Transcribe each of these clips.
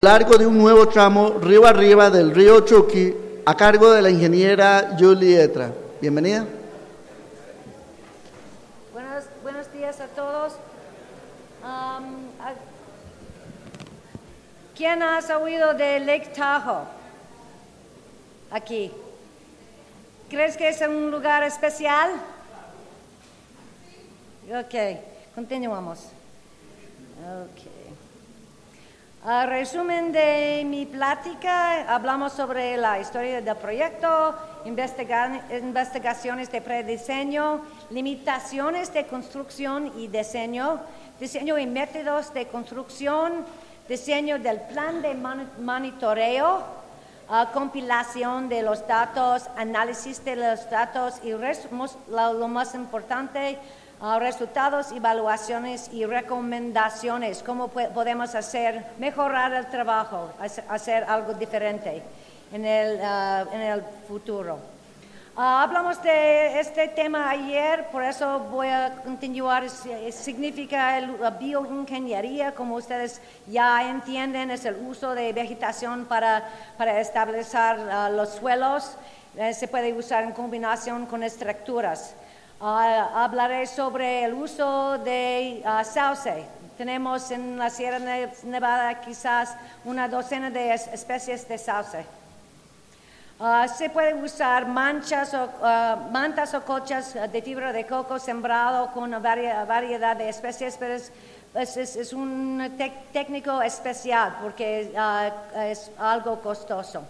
largo de un nuevo tramo río arriba del río Chucky a cargo de la ingeniera Julietra. Bienvenida. Buenos, buenos días a todos. Um, ¿Quién has oído de Lake Tahoe? Aquí. ¿Crees que es un lugar especial? Ok, continuamos. Ok. A resumen de mi plática, hablamos sobre la historia del proyecto, investiga- investigaciones de prediseño, limitaciones de construcción y diseño, diseño y métodos de construcción, diseño del plan de mon- monitoreo, ah, compilación de los datos, análisis de los datos y lo más importante, ah, resultados, evaluaciones y recomendaciones, cómo podemos hacer, mejorar el trabajo, hace- hacer algo diferente en el, ah, en el futuro. Ah, hablamos de este tema ayer, por eso voy a continuar. Significa la bioingeniería, como ustedes ya entienden, es el uso de vegetación para, para establecer los suelos. Eh, se puede usar en combinación con estructuras. Ah, hablaré sobre el uso de ah, sauce. Tenemos en la Sierra Ne- Nevada quizás una docena de es- especies de sauce. Ah, se puede usar manchas o, mantas o cochas de fibra de coco sembrado con una varia- variedad de especies, pero es, es- es- un técnico especial porque es algo costoso.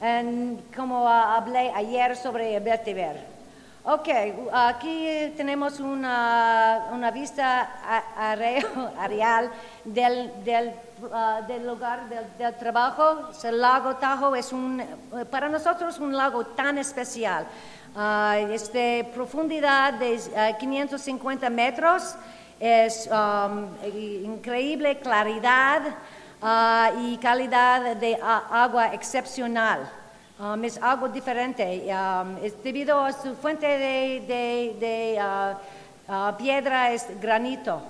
En- como hablé ayer sobre vetiver. Ok, aquí tenemos una, una vista areal del, del, ah, del lugar del, del trabajo. El lago Tahoe es un, eh, para nosotros un lago tan especial. Ah, es de profundidad de ah, 550 metros, es um, increíble claridad ah, y calidad de agua excepcional. Um, es algo diferente. um, es debido a su fuente de, de- de, ah, ah, piedra, es granito.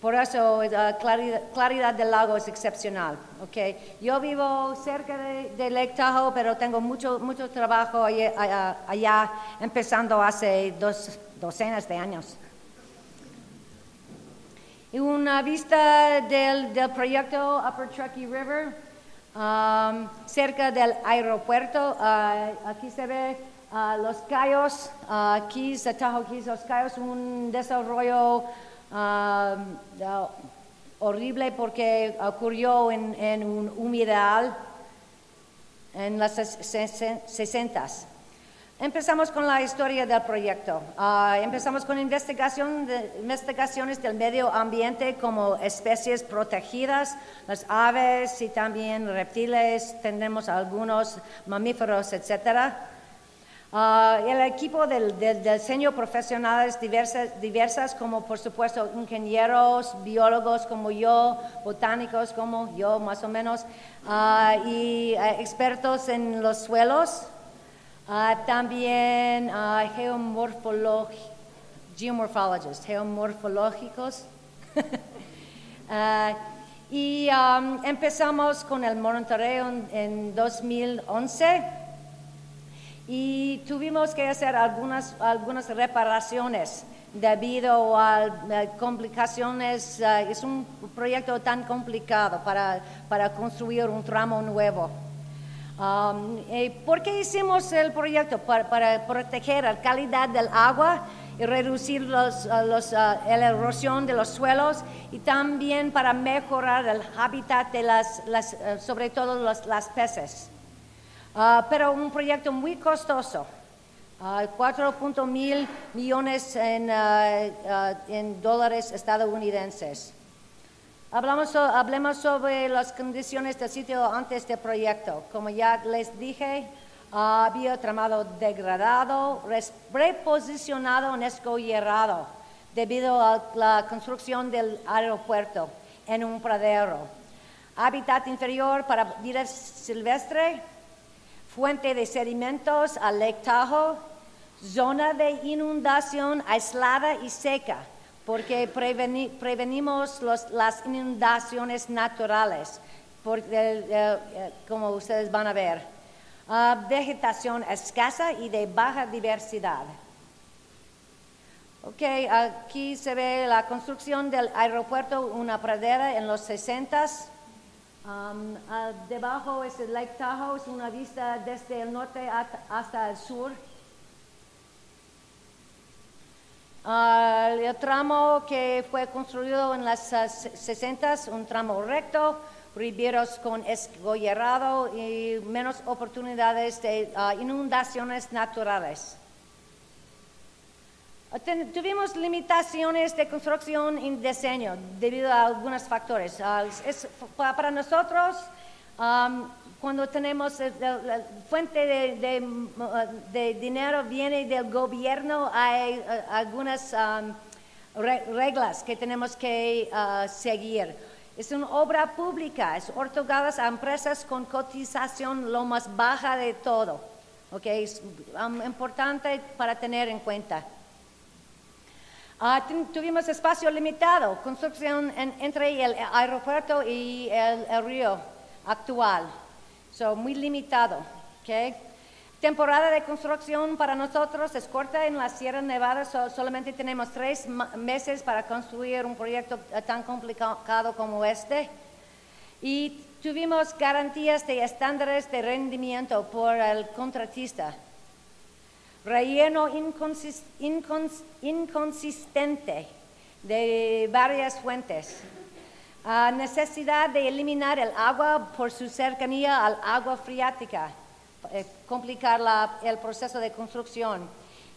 Por eso la claridad, claridad del lago es excepcional. Okay. Yo vivo cerca de, de Lake Tahoe, pero tengo mucho, mucho trabajo allá- allá, empezando hace dos docenas de años. Y una vista del, del proyecto Upper Truckee River, um, cerca del aeropuerto. Ah, aquí se ve ah, los Cayos, uh, Keys, de Tahoe Keys, los Cayos, un desarrollo ah, ah, horrible porque ocurrió en, en un humedal en las ses- ses- 60 Empezamos con la historia del proyecto. Ah, empezamos con investigación de- investigaciones del medio ambiente como especies protegidas, las aves y también reptiles, tenemos algunos mamíferos, etc. Ah, el equipo del, del- del diseño profesionales diversas, diversas, como por supuesto ingenieros, biólogos como yo, botánicos como yo más o menos, ah, y eh, expertos en los suelos, Ah, también ah, geomorfolog- geomorphologists, geomorfológicos. Ah, y um, empezamos con el monitoreo en, en 2011 y tuvimos que hacer algunas, algunas reparaciones debido a, a complicaciones. ah, es un proyecto tan complicado para, para construir un tramo nuevo. Um, ¿Por qué hicimos el proyecto? Para, proteger la calidad del agua y reducir los, ah, los, ah, la erosión de los suelos y también para mejorar el hábitat de las, eh, sobre todo las peces. Ah, pero un proyecto muy costoso. Ah, 4.0 mil millones en, en dólares estadounidenses. Hablamos, hablemos sobre las condiciones del sitio antes del proyecto. Como ya les dije, ah, había tramado degradado, reposicionado en escollierrado debido a la construcción del aeropuerto en un pradero. Hábitat inferior para vida silvestre, fuente de sedimentos al Lake Tahoe, zona de inundación aislada y seca, porque preveni- prevenimos las inundaciones naturales. por el- el- eh, como ustedes van a ver. Ah, vegetación escasa y de baja diversidad. Ok, aquí se ve la construcción del aeropuerto, una pradera en los 60s. Um, ah, debajo es el Lake Tahoe, es una vista desde el norte hasta el sur. Ah, el tramo que fue construido en las ah, se- 60s, un tramo recto, riberos con esgollerado y menos oportunidades de ah, inundaciones naturales. Ah, ten- Tuvimos limitaciones de construcción y diseño debido a algunos factores. Ah, es- pa- para nosotros, am, cuando tenemos eh, la, fuente mm, de dinero viene del gobierno, hay eh, algunas reglas que tenemos que ah, seguir. Es una obra pública, es otorgadas a empresas con cotización lo más baja de todo. ¿ok? Es importante para tener en cuenta. Tu- tuvimos espacio limitado, construcción en- entre el aeropuerto y el río actual. So, muy limitado. ¿ok? Temporada de construcción para nosotros es corta en la Sierra Nevada, so- solamente tenemos tres meses para construir un proyecto eh, tan complicado como este. Y tuvimos garantías de estándares de rendimiento por el contratista relleno inconsis- incons- inconsistente de varias fuentes, Ah, necesidad de eliminar el agua por su cercanía al agua freática, eh, complicar la- el proceso de construcción.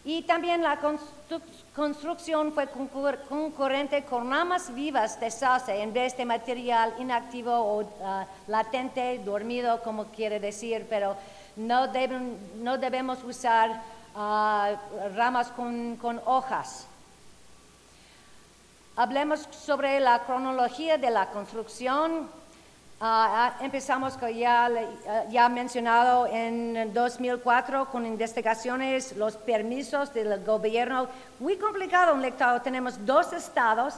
Y también la constru- construcción fue concur- concurrente con ramas vivas de sauce en vez de material inactivo o ah, latente, dormido, como quiere decir, pero no, deben- no debemos usar ah, ramas con, con hojas. Hablemos sobre la cronología de la construcción. Ah, empezamos, con ya, ah, ya mencionado, en 2004 con investigaciones, los permisos del gobierno. Muy complicado Lake Tahoe. Tenemos dos estados,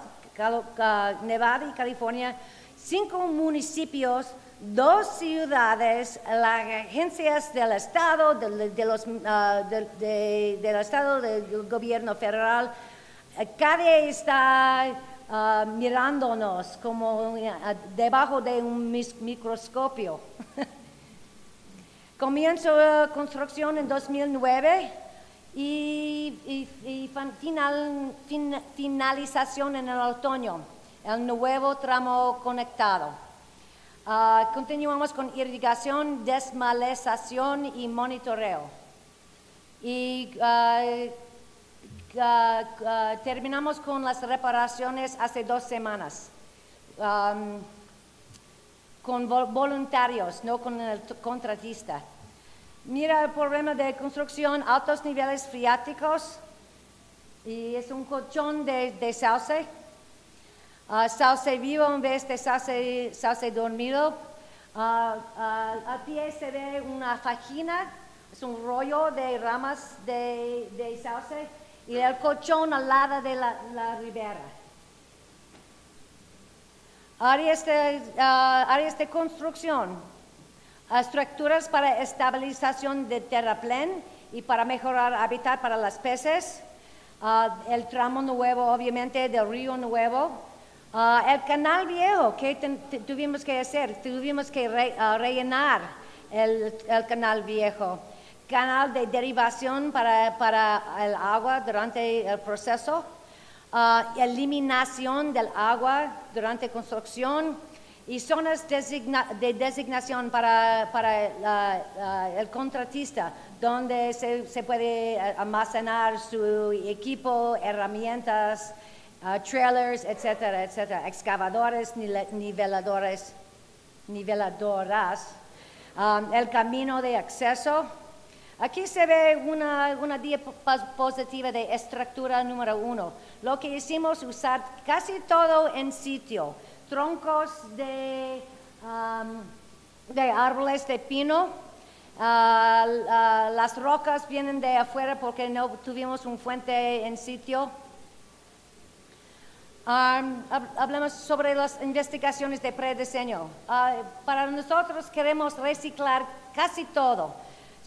Nevada y California, cinco municipios, dos ciudades, las agencias del estado, de, los, de- de- del estado, del gobierno federal. Cada está ah, mirándonos como ah, debajo de un microscopio. Comienzo la construcción en 2009 y, final- fin- finalización en el otoño, el nuevo tramo conectado. Ah, continuamos con irrigación, desmalezación y monitoreo. Y ah, ah, terminamos con las reparaciones hace dos semanas. Am, con vol- voluntarios, no con el contratista. Mira el problema de construcción, altos niveles freáticos, y es un colchón de, de sauce, Ah, sauce vivo en vez de sauce, sauce dormido. Ah, al pie se ve una fajina, es un rollo de ramas de, de sauce, y el colchón al lado de la, la ribera. Áreas de, ah, áreas de construcción, estructuras para estabilización de terraplén y para mejorar hábitat para las peces, ah, el tramo nuevo, obviamente, del río nuevo, ah, el canal viejo que tuvimos que hacer, tuvimos que re- rellenar el, el canal viejo, canal de derivación para, para el agua durante el proceso, ah, eliminación del agua durante construcción y zonas de designación para, para el contratista, donde se, puede almacenar su equipo, herramientas, ah, trailers, etcétera, etcétera, excavadores, niveladores, niveladoras, ah, el camino de acceso. Aquí se ve una, una diapositiva de estructura número uno. Lo que hicimos usar casi todo en sitio. Troncos de, de árboles de pino. Ah, las rocas vienen de afuera porque no tuvimos un fuente en sitio. Hab- hablamos sobre las investigaciones de prediseño. Ah, para nosotros queremos reciclar casi todo.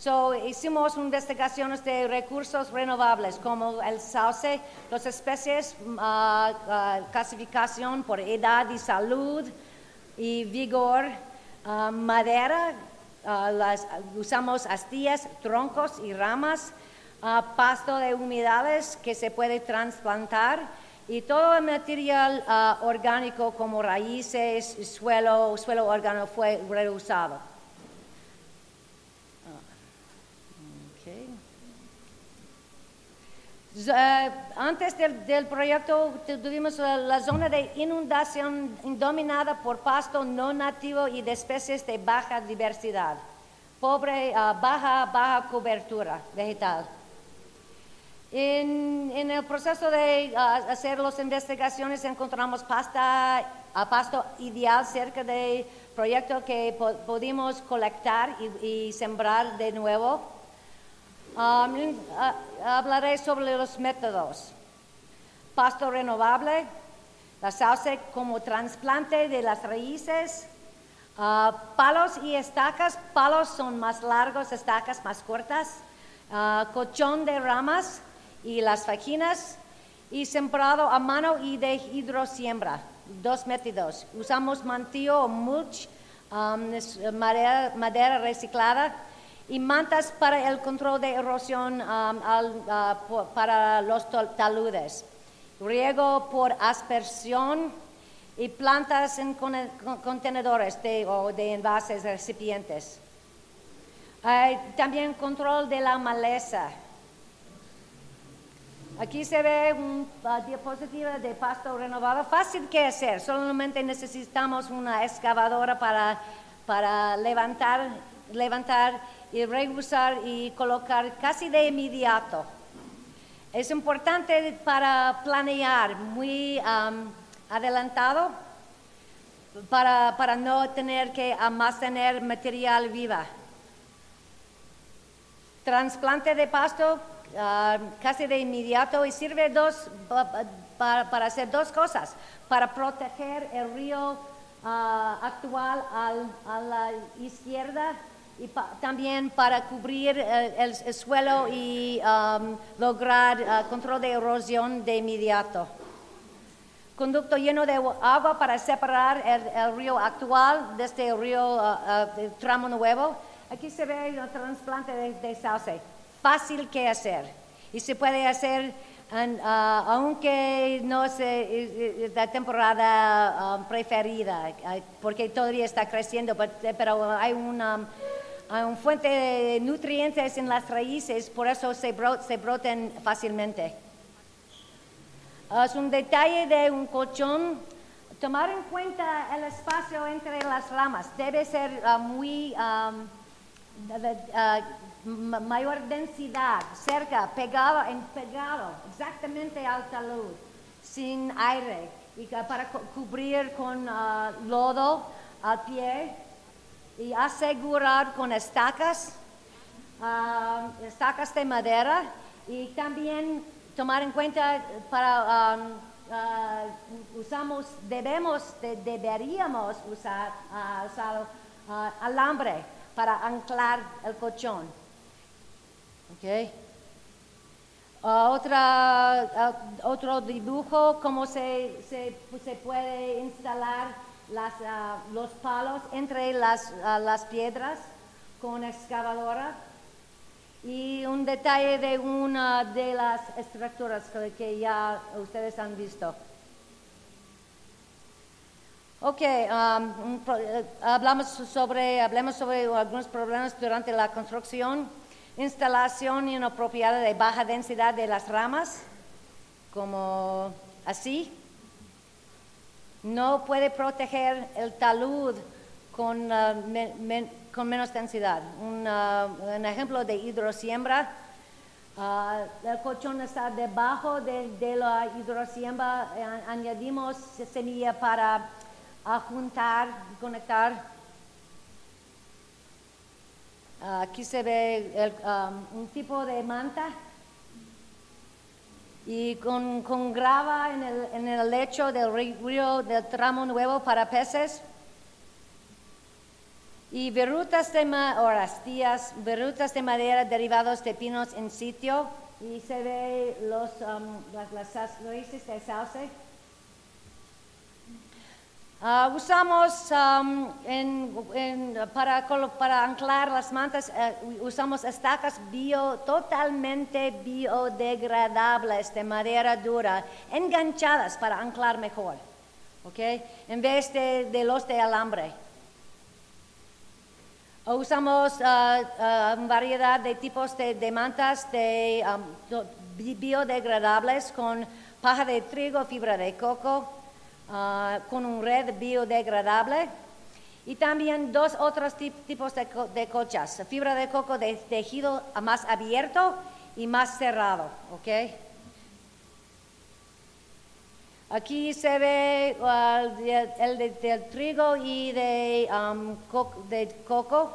So, hicimos investigaciones de recursos renovables como el sauce, las especies, ah, ah, clasificación por edad y salud y vigor, ah, madera, usamos astillas, troncos y ramas, pasto de humedales que se puede trasplantar y todo el material orgánico como raíces, suelo, suelo orgánico fue reusado. Okay. Z- eh, antes del, proyecto tu- tuvimos la, la zona de inundación dominada por pasto no nativo y de especies de baja diversidad, pobre, ah, baja, baja cobertura vegetal. En, en el proceso de ah, hacer las investigaciones encontramos pasta, ah, pasto ideal cerca del proyecto que po- pudimos colectar y sembrar de nuevo. Um, hablaré sobre los métodos. Pasto renovable, la sauce como trasplante de las raíces, ah, palos y estacas. Palos son más largos, estacas más cortas. ah, colchón de ramas y las fajinas y sembrado a mano y de hidrosiembra. Dos métodos. Usamos mantillo o mulch, um, madera, madera reciclada y mantas para el control de erosión um, al- po- para los taludes. Riego por aspersión y plantas en con- con- contenedores de, o de envases recipientes. También control de la maleza. Aquí se ve una diapositiva de pasto renovado. Fácil que hacer, solamente necesitamos una excavadora para, para levantar, levantar y reusar y colocar casi de inmediato. Es importante para planear muy adelantado para, para no tener que almacenar material viva. Trasplante de pasto casi de inmediato y sirve dos, pa- pa- para, para hacer dos cosas. Para proteger el río ah, actual al- a la izquierda y pa- también para cubrir eh, el, el suelo y am, lograr ah, control de erosión de inmediato conducto lleno de agua para separar el, río actual de este río del tramo nuevo. Aquí se ve el trasplante de, de sauce. Fácil que hacer. Y se puede hacer aunque no es la temporada ah, preferida, porque todavía está creciendo, but- pero hay una, hay una fuente de nutrientes en las raíces, por eso se, bro- se brotan fácilmente. Ah, Es un detalle de un colchón. Tomar en cuenta el espacio entre las ramas debe ser ah, muy ah, mayor densidad, cerca, pegado, en pegado, exactamente al talud, sin aire, y para cu- cubrir con ah, lodo al pie y asegurar con estacas ah, estacas de madera y también tomar en cuenta para um, usamos debemos de- deberíamos usar ah, alambre para anclar el colchón. Okay otra, otro dibujo, cómo se, se, se puede instalar las, ah, los palos entre las, ah, las piedras con excavadora. Y un detalle de una de las estructuras que, que ya ustedes han visto. Ok, um, eh, hablamos sobre, hablemos sobre algunos problemas durante la construcción, instalación inapropiada de baja densidad de las ramas, como así. No puede proteger el talud con, ah, con menos densidad. Un, ah, ejemplo de hidrosiembra. ah, el colchón está debajo de, la hidrosiembra. eh, añadimos semilla para juntar, conectar. Aquí se ve un tipo de manta y con, con grava en el, en el lecho del río del tramo nuevo para peces y verrutas de ma o astillas, verrutas de madera derivados de pinos en sitio y se ve los, um, las, las raíces de sauce. Ah, usamos para, anclar las mantas, eh, usamos estacas bio, totalmente biodegradables de madera dura, enganchadas para anclar mejor, ¿ok? En vez de, los de alambre. Usamos ah, ah, variedad de tipos de, de mantas de, um, biodegradables con paja de trigo, fibra de coco, ah, con un red biodegradable y también dos otros tip- tipos de, co- fibra de coco de tejido más abierto y más cerrado, ¿ok? Aquí se ve ah, el, de- del trigo y de, um, de coco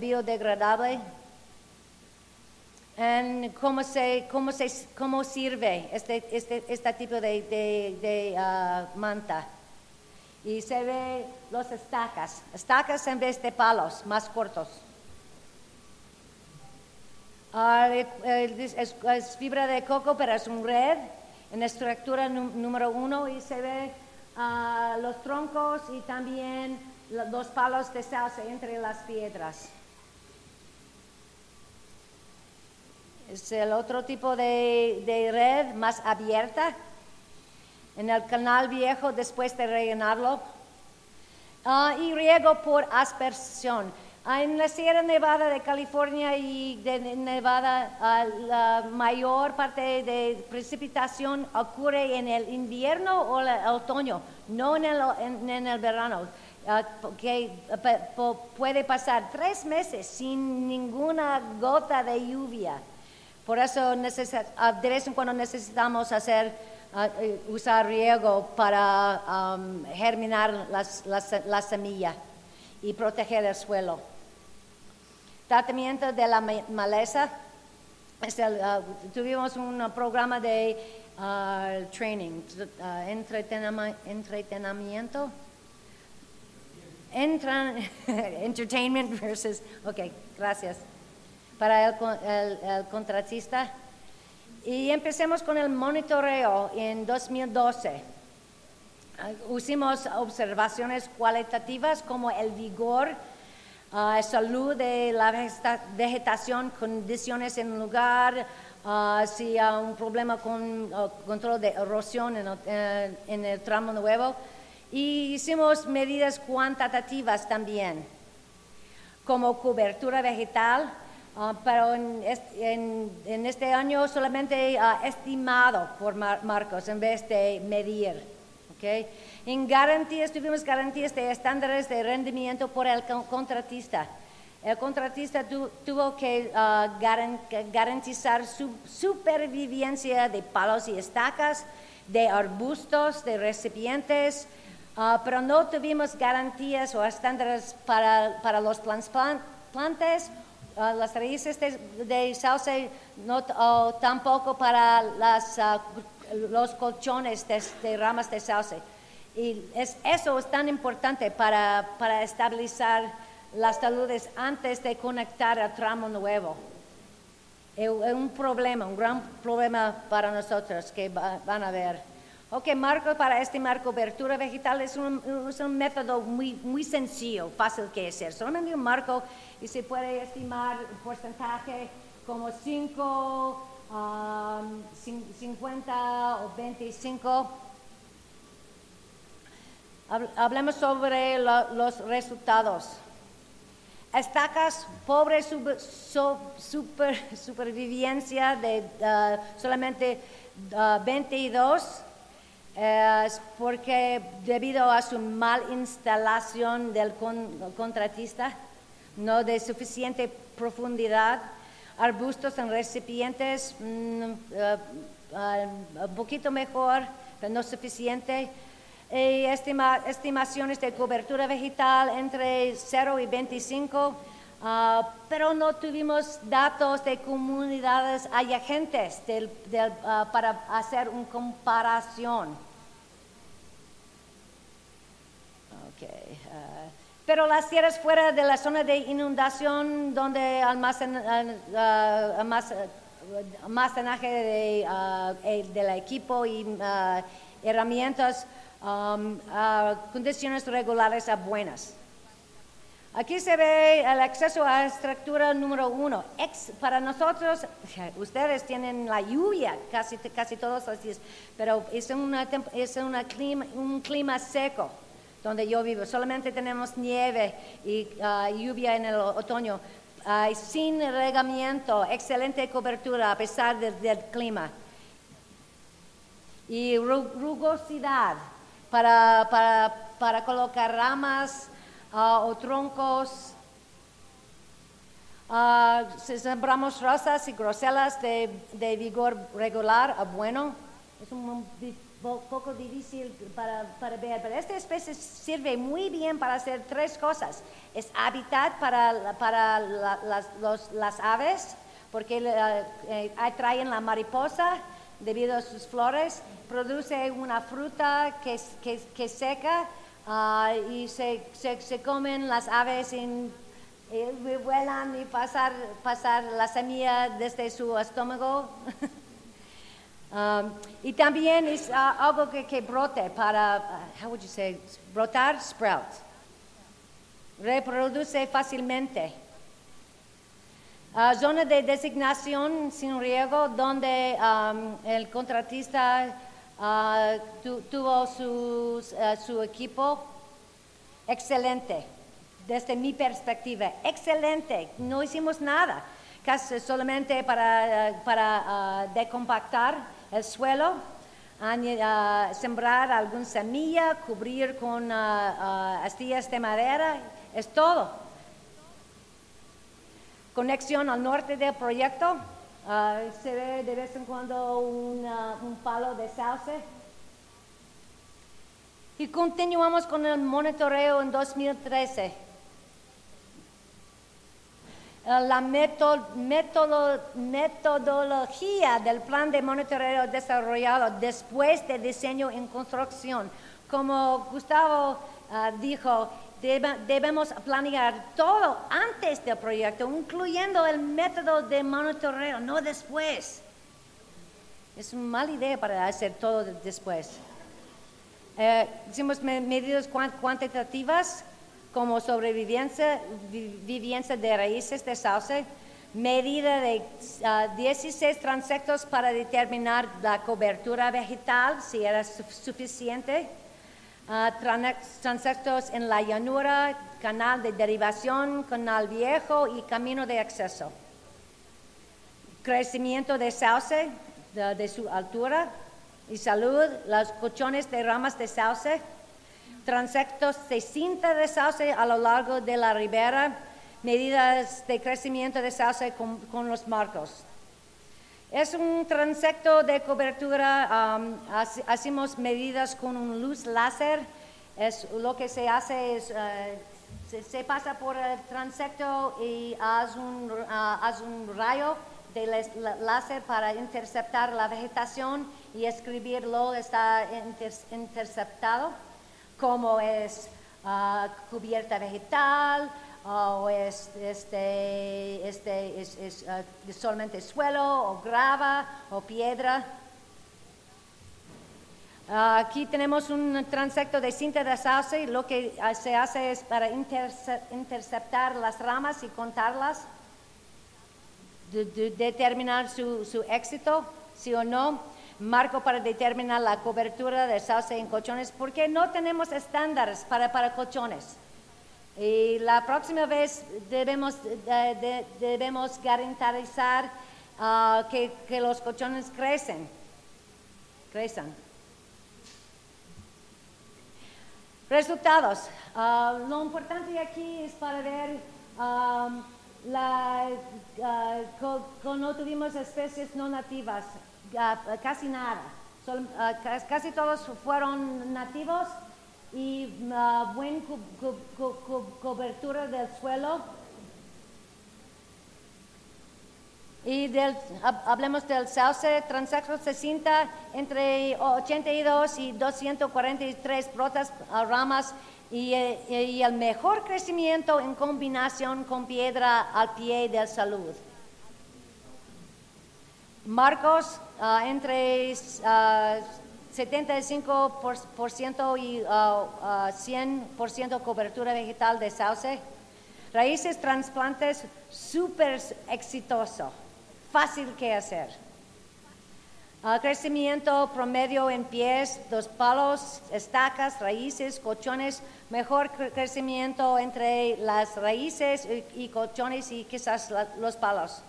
biodegradable. En cómo, se, cómo, se, cómo sirve este, este, este tipo de, de- ah, manta. Y se ve los estacas, estacas en vez de palos, más cortos. Ah, el- es, fibra de coco, pero es un red en estructura nú- número uno y se ve ah, los troncos y también lo- los palos de salsa entre las piedras. Es el otro tipo de, de red más abierta en el canal viejo después de rellenarlo. Ah, y riego por aspersión. Ah, en la Sierra Nevada de California y de Nevada, ah, la mayor parte de precipitación ocurre en el invierno o el otoño, no en el, en- en el verano. Po- puede pasar tres meses sin ninguna gota de lluvia. Por eso ah, de vez en cuando necesitamos hacer, eh, usar riego para am, germinar las- las- la semilla y proteger el suelo. Tratamiento de la ma- maleza. Ah, tuvimos un programa de ah, training, entretenimiento. Entra- entertainment versus, ok, gracias. Para el, el- el contratista. Y empecemos con el monitoreo en 2012. Ah, Hicimos observaciones cualitativas como el vigor, ah, salud de la vegeta- vegetación, condiciones en lugar, ah, si hay un problema con ah, control de erosión en el, eh, en el tramo nuevo. Y hicimos medidas cuantitativas también como cobertura vegetal, ah, pero en este, en- en este año solamente ah, estimado por Mar- Marcos en vez de medir. ¿ok? En garantías, tuvimos garantías de estándares de rendimiento por el con- contratista. El contratista tu- tuvo que ah, garan- garantizar su supervivencia de palos y estacas, de arbustos, de recipientes, Ah, pero no tuvimos garantías o estándares para, para los plans- ah, las raíces de, de sauce, no, t- o tampoco para las, ah, los colchones de, ramas de sauce. Y es, eso es tan importante para, para estabilizar las taludes antes de conectar al tramo nuevo. Es un problema, un gran problema para nosotros que va- van a ver. Ok, marco para estimar cobertura vegetal es un, es método muy, sencillo, fácil que hacer. Solamente un marco y se puede estimar un porcentaje como 5, 50 o 25. Hab- Hablemos sobre lo- los resultados. Estacas, pobre supervivencia de ah, solamente ah, 22, eh, es porque debido a su mal instalación del con- contratista, no de suficiente profundidad, arbustos en recipientes, eh, ah, un poquito mejor, pero no suficiente. Y estima- estimaciones de cobertura vegetal entre 0 y 25, Ah, pero no tuvimos datos de comunidades adyacentes del- del, ah, para hacer una comparación. Ok, ah, pero las tierras fuera de la zona de inundación donde almacen, almac- almacenaje de, del equipo y herramientas, um, condiciones regulares a buenas. Aquí se ve el acceso a estructura número uno. Ex- para nosotros, ustedes tienen la lluvia casi, casi todos los días, pero es, una, es una un clima seco donde yo vivo. Solamente tenemos nieve y ah, lluvia en el otoño. Sin regamiento, excelente cobertura a pesar del- clima y ru- rugosidad para, para, para colocar ramas ah, o troncos. Ah, si sembramos rosas y groselas de, de vigor regular bueno. Es un poco difícil para, para ver, pero esta especie sirve muy bien para hacer tres cosas. Es hábitat para, para la- las, las aves, porque eh, eh, atraen la mariposa debido a sus flores, produce una fruta que, que seca ah, y se, se, se comen las aves eh, vuelan y pasar, pasar la semilla desde su estómago. Um, y también es ah, algo que, que brote para, ah, how would you say, brotar, sprout. Reproduce fácilmente. Ah, zona de designación sin riego donde um, el contratista ah, tu- tuvo ah, su equipo excelente, desde mi perspectiva, excelente, no hicimos nada, casi solamente para, eh, para ah, decompactar el suelo, ah, sembrar alguna semilla, cubrir con astillas de madera, es todo. Conexión al norte del proyecto, ah, se ve de vez en cuando una- un palo de sauce. Y continuamos con el monitoreo en 2013. Eh, La metodología del plan de monitoreo desarrollado después de diseño en construcción. Como Gustavo ah, dijo, debe- debemos planear todo antes del proyecto, incluyendo el método de monitoreo, no después. Es una mala idea para hacer todo de- después. Eh, hicimos me- medidas cuan- cuantitativas como sobrevivencia vi- vivencia de raíces de sauce, medida de ah, 16 transectos para determinar la cobertura vegetal, si era su- suficiente, transectos en la llanura, canal de derivación, canal viejo y camino de acceso. Crecimiento de sauce, de, su altura y salud, los colchones de ramas de sauce, transectos de cinta de sauce a lo largo de la ribera, medidas de crecimiento de sauce con los marcos. Es un transecto de cobertura, um, hace- hacemos medidas con un luz láser, es, lo que se hace es, eh, se, pasa por el transecto y haz un, ah, haz un rayo de láser para interceptar la vegetación y escribirlo, está inter- interceptado como es ah, cubierta vegetal o es este, este es, ah, solamente suelo o grava o piedra. Ah, aquí tenemos un transecto de cinta de sauce lo que ah, se hace es para interce- interceptar las ramas y contarlas, de- de- determinar su, su éxito, sí o no, marco para determinar la cobertura de sauce en colchones, porque no tenemos estándares para, para colchones. Y la próxima vez debemos, de- de- debemos garantizar ah, que, los colchones crecen, crezcan. Resultados. Ah, lo importante aquí es para ver co- no tuvimos especies no nativas, casi nada. Casi todos fueron nativos y buena cobertura del suelo. Y del, hab- hablemos del sauce transexual 60 entre 82 y 243 brotas a ramas y, eh, y el mejor crecimiento en combinación con piedra al pie del salud. Marcos ah, entre ah, 75% y ah, ah, 100% cobertura vegetal de sauce. Raíces trasplantes súper exitoso, fácil que hacer. Ah, crecimiento promedio en pies, dos palos, estacas, raíces, colchones, mejor cre- crecimiento entre las raíces y, colchones y quizás los palos.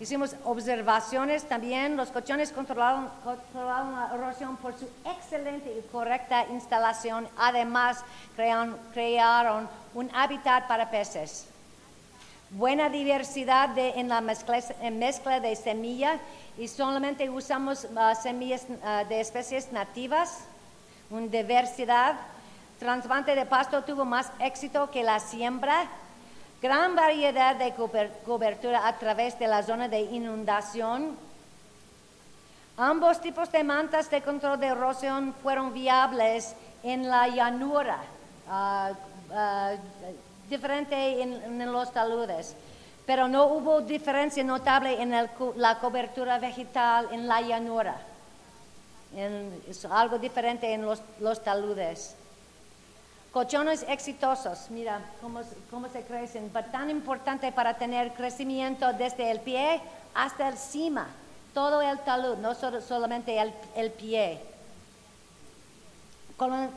Hicimos observaciones también. Los colchones controlaron, controlaron la erosión por su excelente y correcta instalación. Además, crean- crearon un hábitat para peces. Buena diversidad de- en la mezcla, en mezcla de semilla y solamente usamos ah, semillas ah, de especies nativas. Una diversidad. Trasplante de pasto tuvo más éxito que la siembra. Gran variedad de cober- cobertura a través de la zona de inundación. Ambos tipos de mantas de control de erosión fueron viables en la llanura, ah, ah, diferente en, los taludes, pero no hubo diferencia notable en la cobertura vegetal en la llanura. Es algo diferente en los taludes. Colchones exitosos, mira cómo, cómo se crecen, pero tan importante para tener crecimiento desde el pie hasta el cima, todo el talud, no solo- solamente el, el pie. Colon-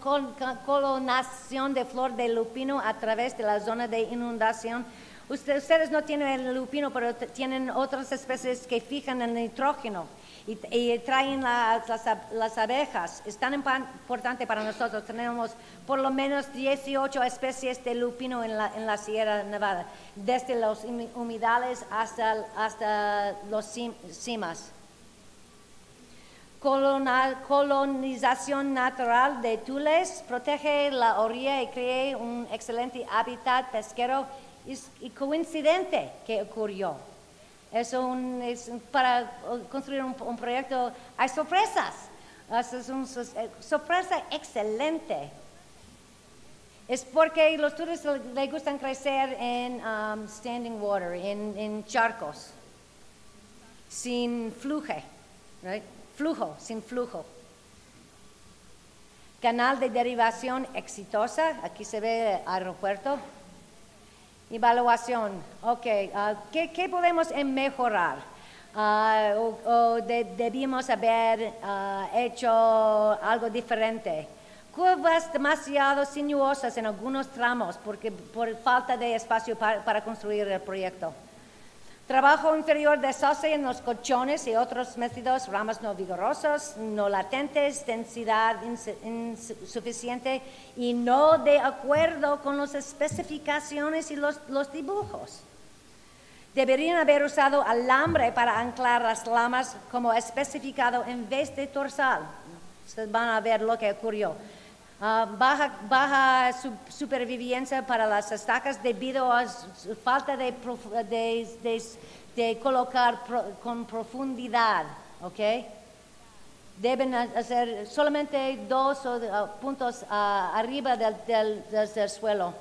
colonación de flor de lupino a través de la zona de inundación. Usted- ustedes no tienen el lupino, pero tienen otras especies que fijan el nitrógeno y, traen las, las ab- las abejas. Es tan importante para nosotros. Tenemos por lo menos 18 especies de lupino en la, Sierra Nevada, desde los humedales hasta, hasta los cim- cimas. Colona- colonización natural de tules protege la orilla y crea un excelente hábitat pesquero y coincidente que ocurrió. Es un, para construir un, proyecto hay sorpresas. Es es una sorpresa excelente. Es porque los le- les gustan crecer en um, standing water, en, charcos sin flujo, right? flujo, sin flujo. Canal de derivación exitosa, aquí se ve el aeropuerto. Evaluación, ok, ah, ¿qué, qué podemos mejorar? Ah, o o de- debimos haber ah, hecho algo diferente. Curvas demasiado sinuosas en algunos tramos porque, por falta de espacio para- para construir el proyecto. Trabajo inferior de sauce en los colchones y otros métodos, ramas no vigorosos, no latentes, densidad insu- insuficiente y no de acuerdo con las especificaciones y los, los dibujos. Deberían haber usado alambre para anclar las lamas como especificado en vez de torsal. Ustedes van a ver lo que ocurrió. Ah, baja baja su- supervivencia para las estacas debido a su falta de, prof- de, colocar pro- con profundidad. ¿ok? Deben ha- hacer solamente dos ah, puntos ah, arriba del, del- suelo.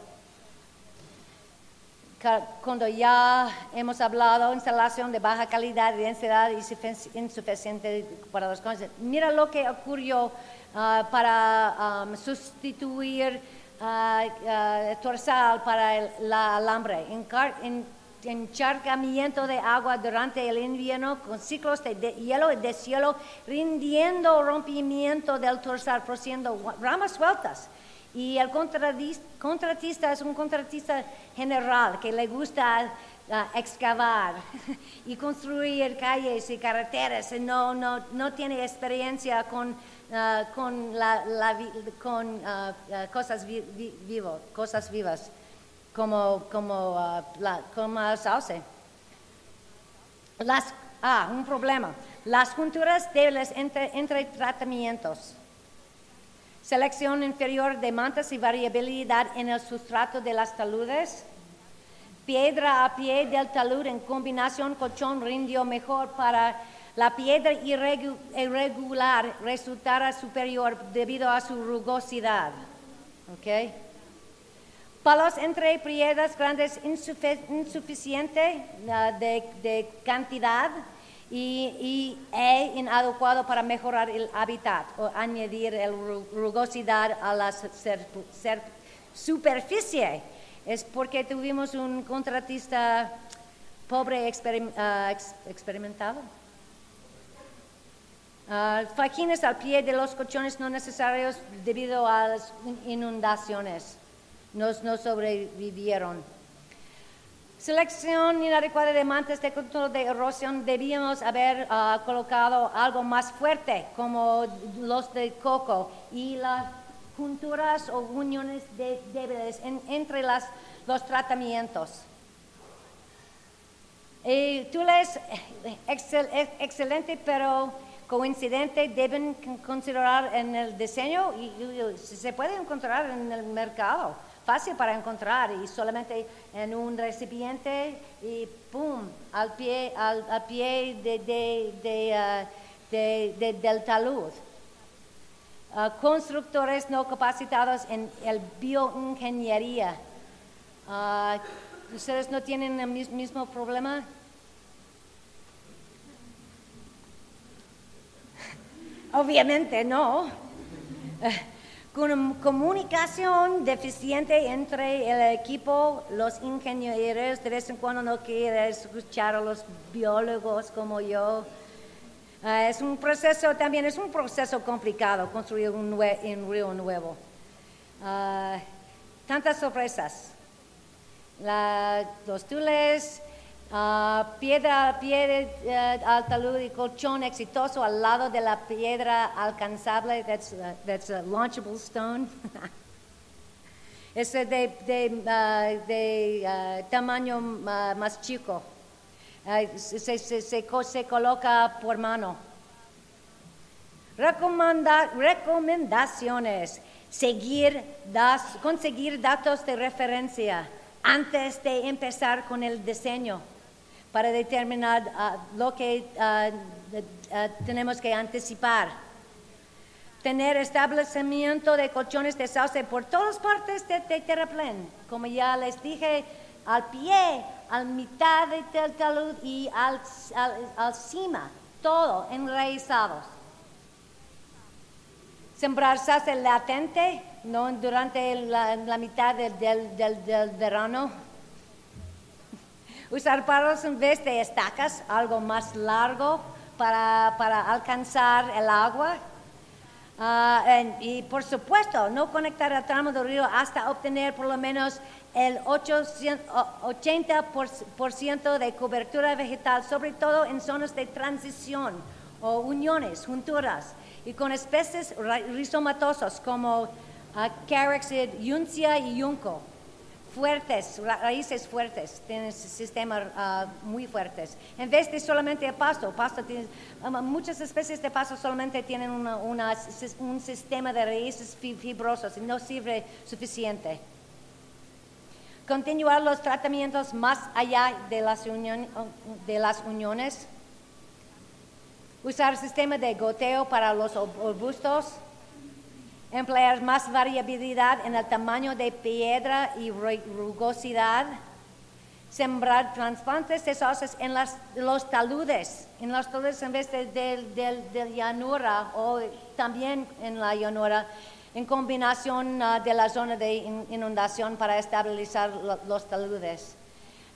Cuando ya hemos hablado instalación de baja calidad, densidad y sufici- insuficiente para los cosas. Mira lo que ocurrió ah, para am, sustituir ah, ah, torsal para el la alambre. En- encharcamiento de agua durante el invierno con ciclos de, de hielo y deshielo, rindiendo rompimiento del torsal, produciendo ramas sueltas. Y el contratista es un contratista general que le gusta ah, excavar y construir calles y carreteras. No, no, no tiene experiencia con, ah, con, la, con ah, ah, cosas, vi- cosas vivas, como, como, la, como el sauce. Las, ah, un problema. Las junturas débiles entre, entre tratamientos. Selección inferior de mantas y variabilidad en el sustrato de las taludes. Piedra a pie del talud en combinación colchón rindió mejor para la piedra irregu- irregular resultara superior debido a su rugosidad. ¿Ok? Palos entre piedras grandes insufe- insuficiente ah, de, cantidad y, y e inadecuado para mejorar el hábitat o añadir el ru- rugosidad a la superficie. Es porque tuvimos un contratista pobre ah, ex- experimentado. Fajines al pie de los colchones no necesarios debido a las inundaciones. Nos, no sobrevivieron. Selección inadecuada de mantas de control de erosión. Debíamos haber ah, colocado algo más fuerte, como los de coco, y las junturas o uniones de- débiles en- entre las, los tratamientos. Y tú lees eh, excel- eh, excelente, pero coincidente, deben con- considerar en el diseño y, se puede encontrar en el mercado, fácil para encontrar y solamente en un recipiente y pum, al pie, al, al pie de, de- de, ah, de- de- del talud. Ah, constructores no capacitados en el bioingeniería. Ah, ¿Ustedes no tienen el mis- mismo problema? Obviamente no. Con comunicación deficiente entre el equipo, los ingenieros, de vez en cuando no quieren escuchar a los biólogos como yo. Ah, es un proceso, también es un proceso complicado construir un río nuevo. Ah, tantas sorpresas. La- los tules, ah, piedra, piedra eh, al talud y colchón exitoso al lado de la piedra alcanzable, that's, uh, that's a launchable stone. es de, de, ah, de, ah, tamaño más chico. Se, se- se se coloca por mano. Recomenda- recomendaciones. Seguir das- conseguir datos de referencia antes de empezar con el diseño para determinar ah, lo que ah, tenemos que anticipar. Tener establecimiento de colchones de sauce por todas partes de, de terraplén, como ya les dije, al pie, al mitad de- del talud y al, al, al cima, todo enraizados. Sembrar salsa latente, no durante la, mitad del- del- del verano. Usar palos en vez de estacas, algo más largo para, para alcanzar el agua. Ah, en- y por supuesto, no conectar el tramo del río hasta obtener por lo menos el 800 o- 80% de cobertura vegetal, sobre todo en zonas de transición o uniones, junturas, y con especies rizomatosas como ah, Carexid, Yuncia y Yunco fuertes, ra- raíces fuertes, tienen ese sistema ah, muy fuertes. En vez de solamente pasto, pasto tiene, muchas especies de pasto solamente tienen una- un sistema de raíces fi- fibrosas y no sirve suficiente. Continuar los tratamientos más allá de las, union- de las uniones. Usar sistema de goteo para los arbustos emplear más variabilidad en el tamaño de piedra y ru- rugosidad, sembrar trasplantes de sauces en las- los taludes, en los taludes en vez de, de- de- de llanura o también en la llanura, en combinación ah, de la zona de in- inundación para estabilizar lo- los taludes.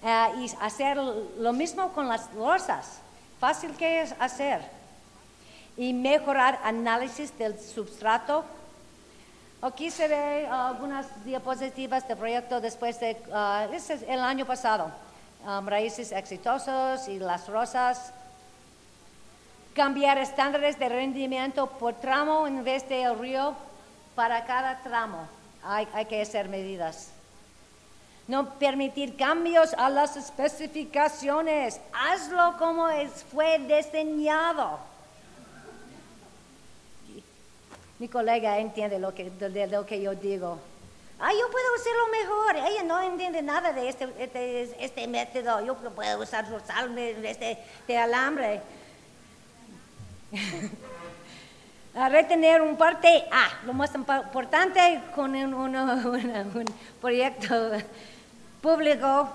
Ah, y hacer lo mismo con las losas, fácil que es hacer. Y mejorar análisis del substrato, Aquí se ve ah, algunas diapositivas del proyecto después de, ah, el año pasado, um, raíces exitosos y las rosas. Cambiar estándares de rendimiento por tramo en vez de río para cada tramo. Hay, hay que hacer medidas. No permitir cambios a las especificaciones. Hazlo como es- fue diseñado. Mi colega entiende lo que, de, de lo que yo digo. Ah, yo puedo hacerlo mejor. Ella no entiende nada de este, este, este método. Yo puedo usar los salmes este, de alambre. a retener un parte A, lo más importante con un, un proyecto público,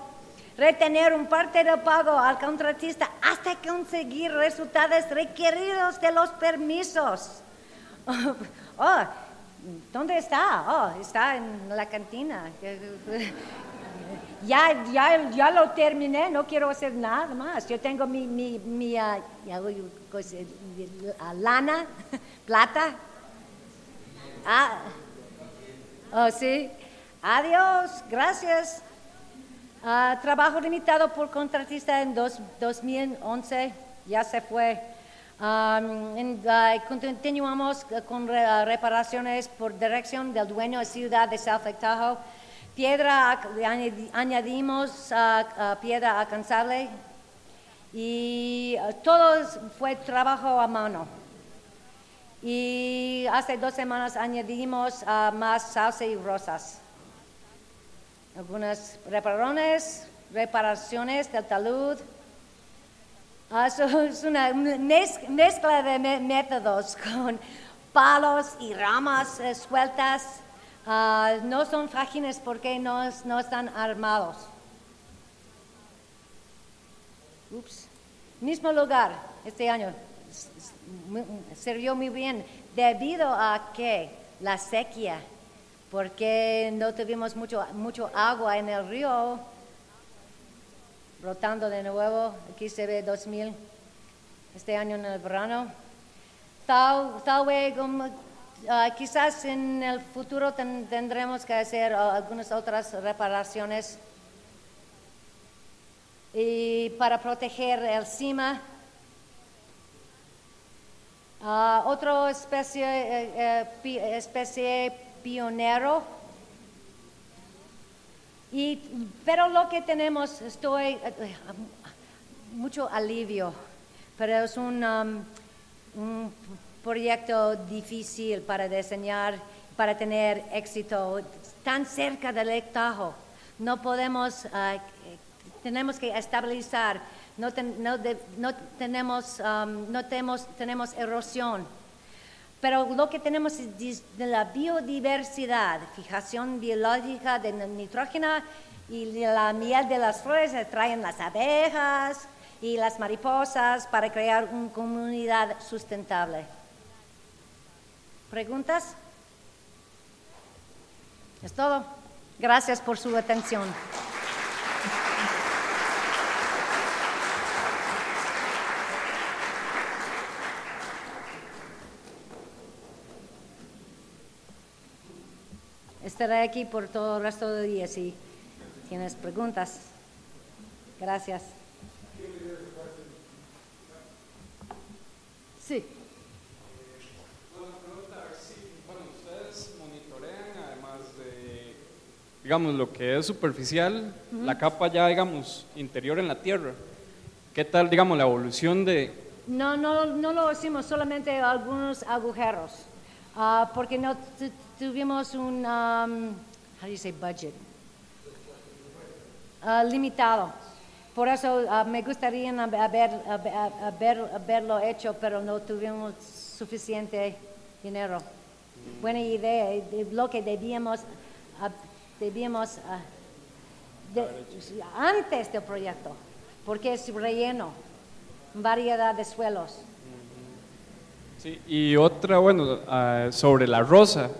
retener un parte del pago al contratista hasta conseguir resultados requeridos de los permisos. oh, ¿Dónde está? Oh, está en la cantina. Ya, ya, ya lo terminé, no quiero hacer nada más. Yo tengo mi, mi, mi uh, lana, plata. Ah, oh, sí. Adiós, gracias. Uh, trabajo limitado por contratista en dos, 2011, ya se fue. Um, continuamos con reparaciones por dirección del dueño de ciudad de South Tahoe. Piedra, añadimos piedra alcanzable y uh, todo fue trabajo a mano. Y hace dos semanas añadimos uh, más salsa y rosas. Algunas reparaciones, reparaciones del talud, Ah, es una mezcla de métodos con palos y ramas eh, sueltas. Ah, no son frágiles porque no, están armados. Ups. Mismo lugar este año. Sirvió muy bien debido a que la sequía, porque no tuvimos mucho, mucho agua en el río brotando de nuevo. Aquí se ve 2000 este año en el verano. Tal, tal vez, ah, quizás en el futuro tendremos que hacer ah, algunas otras reparaciones. Y para proteger el cima, uh, otra especie, eh, eh, especie pionero y, pero lo que tenemos, estoy eh, eh, mucho alivio, pero es un, um, un proyecto difícil para diseñar, para tener éxito tan cerca del Ectajo. No podemos, uh, tenemos que estabilizar, no, no, no tenemos, um, no tenemos, tenemos erosión pero lo que tenemos es de la biodiversidad, fijación biológica de nitrógeno y la miel de las flores se traen las abejas y las mariposas para crear una comunidad sustentable. ¿Preguntas? Es todo. Gracias por su atención. Estaré aquí por todo el resto del día si tienes preguntas. Gracias. Sí. Digamos, lo que es superficial, la capa ya, digamos, interior en la tierra. ¿Qué tal, digamos, la evolución de...? No, no, no lo hicimos, solamente algunos agujeros, uh, porque no tuvimos un, um, how do you say budget? Uh, limitado. Por eso uh, me gustaría haber, haber, haberlo hecho, pero no tuvimos suficiente dinero. Buena idea, de lo que debíamos, uh, debíamos de, antes del proyecto, porque es relleno, variedad de suelos. Sí, y otra, bueno, sobre la rosa.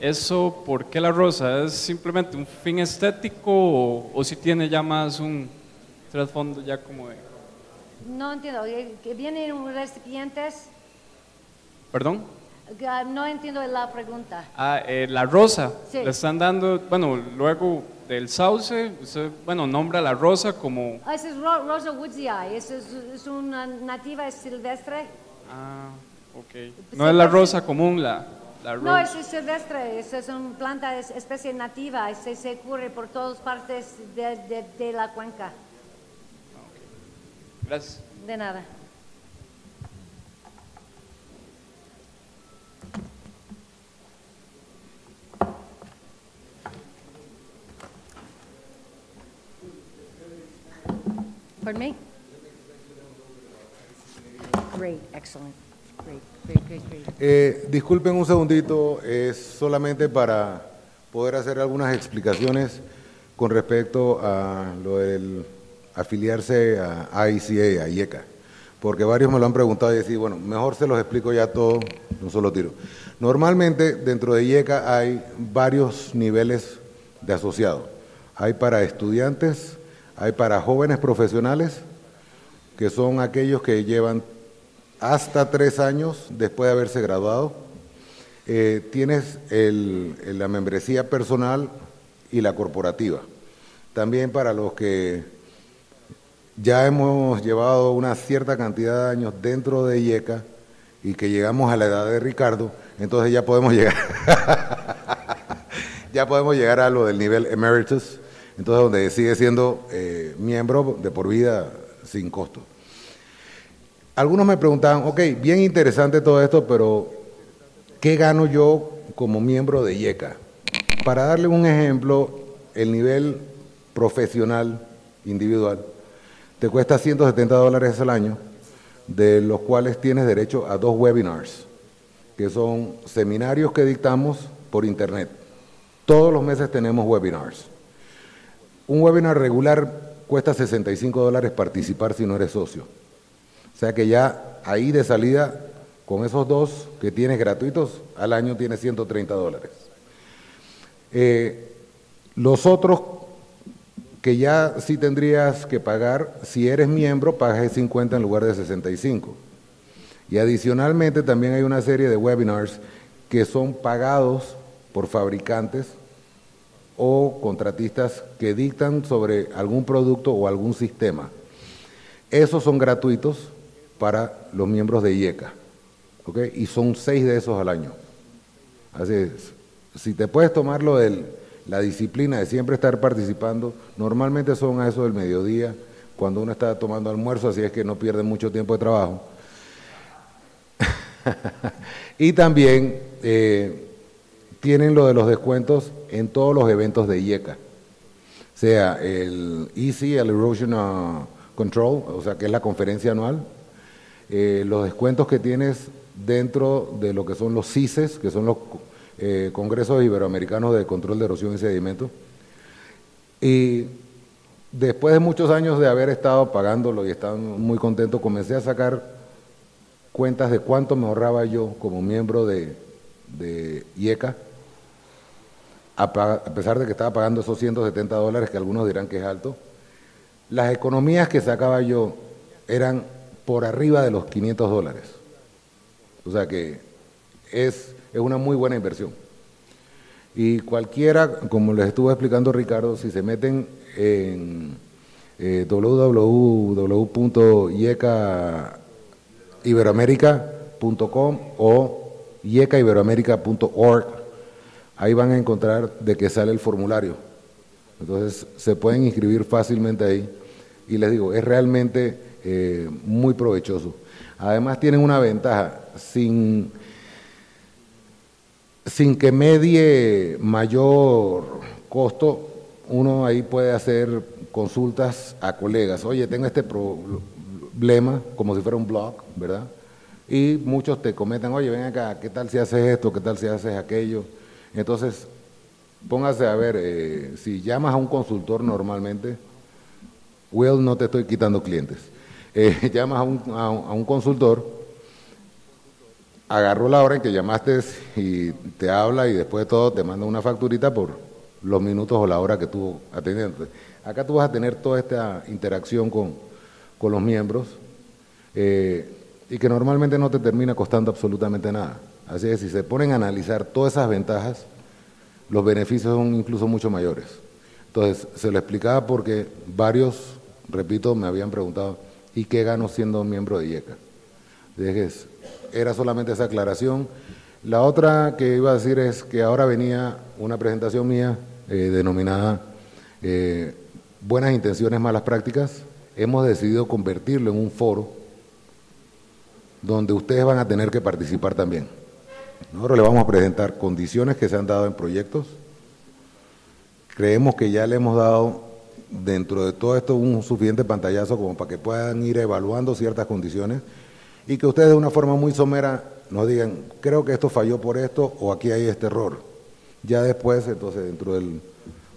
¿Eso por qué la rosa? ¿Es simplemente un fin estético o, si tiene ya más un trasfondo ya como de... No entiendo, ¿que vienen recipientes? ¿Perdón? No entiendo la pregunta. Ah, eh, la rosa. Le están dando, bueno, luego del sauce, usted, bueno, nombra la rosa como... Ah, esa es rosa woodsii, es, es, una nativa silvestre. Ah, ok. No es la rosa común, la no, es silvestre, es, una planta, es especie nativa, se, se cubre por todas partes de, de, la cuenca. Gracias. De nada. Pardon me? Great, excellent. Eh, disculpen un segundito, es solamente para poder hacer algunas explicaciones con respecto a lo del afiliarse a ICA, a IECA, porque varios me lo han preguntado y decir, bueno, mejor se los explico ya todo de un solo tiro. Normalmente dentro de IECA hay varios niveles de asociado. Hay para estudiantes, hay para jóvenes profesionales, que son aquellos que llevan hasta tres años después de haberse graduado. Eh, tienes la membresía personal y la corporativa. También para los que ya hemos llevado una cierta cantidad de años dentro de IECA y que llegamos a la edad de Ricardo, entonces ya podemos llegar, ya podemos llegar a lo del nivel emeritus, entonces donde sigue siendo eh, miembro de por vida sin costo. Algunos me preguntaban, ok, bien interesante todo esto, pero ¿qué gano yo como miembro de IECA? Para darle un ejemplo, el nivel profesional individual te cuesta 170 dólares al año, de los cuales tienes derecho a dos webinars, que son seminarios que dictamos por internet. Todos los meses tenemos webinars. Un webinar regular cuesta 65 dólares participar si no eres socio. O sea que ya ahí de salida, con esos dos que tienes gratuitos, al año tienes 130 dólares. Eh, los otros que ya sí tendrías que pagar, si eres miembro, pagas 50 en lugar de 65. Y adicionalmente también hay una serie de webinars que son pagados por fabricantes o contratistas que dictan sobre algún producto o algún sistema. Esos son gratuitos para los miembros de IECA. Y son seis de esos al año. Así es. Si te puedes tomar lo de la disciplina de siempre estar participando, normalmente son a eso del mediodía, cuando uno está tomando almuerzo, así es que no pierde mucho tiempo de trabajo. y también eh, tienen lo de los descuentos en todos los eventos de IECA, sea el EC, el Erosion uh, Control, o sea que es la conferencia anual, eh, los descuentos que tienes dentro de lo que son los CICES, que son los eh, Congresos Iberoamericanos de Control de Erosión y Sedimento. Y después de muchos años de haber estado pagándolo y estar muy contento, comencé a sacar cuentas de cuánto me ahorraba yo como miembro de, de IECA, a, pesar de que estaba pagando esos 170 dólares, que algunos dirán que es alto. Las economías que sacaba yo eran por arriba de los 500 dólares. O sea que es, es una muy buena inversión. Y cualquiera, como les estuvo explicando Ricardo, si se meten en eh, www.iecaiberoamerica.com o iecaiberoamerica.org, ahí van a encontrar de qué sale el formulario. Entonces se pueden inscribir fácilmente ahí. Y les digo, es realmente eh, muy provechoso. Además tienen una ventaja, sin, sin que medie mayor costo, uno ahí puede hacer consultas a colegas. Oye, tengo este problema, como si fuera un blog, ¿verdad? Y muchos te comentan, oye, ven acá, ¿qué tal si haces esto? ¿Qué tal si haces aquello? Entonces, póngase a ver, eh, si llamas a un consultor normalmente, Will, no te estoy quitando clientes eh, llamas a un, a, un, consultor, agarro la hora en que llamaste y te habla y después de todo te manda una facturita por los minutos o la hora que tuvo atendiendo. Acá tú vas a tener toda esta interacción con, con los miembros eh, y que normalmente no te termina costando absolutamente nada. Así que si se ponen a analizar todas esas ventajas, los beneficios son incluso mucho mayores. Entonces, se lo explicaba porque varios, repito, me habían preguntado, y qué gano siendo miembro de IECA. Era solamente esa aclaración. La otra que iba a decir es que ahora venía una presentación mía eh, denominada eh, Buenas Intenciones, Malas Prácticas. Hemos decidido convertirlo en un foro donde ustedes van a tener que participar también. Nosotros le vamos a presentar condiciones que se han dado en proyectos. Creemos que ya le hemos dado dentro de todo esto un suficiente pantallazo como para que puedan ir evaluando ciertas condiciones y que ustedes de una forma muy somera nos digan, creo que esto falló por esto o aquí hay este error. Ya después, entonces, dentro del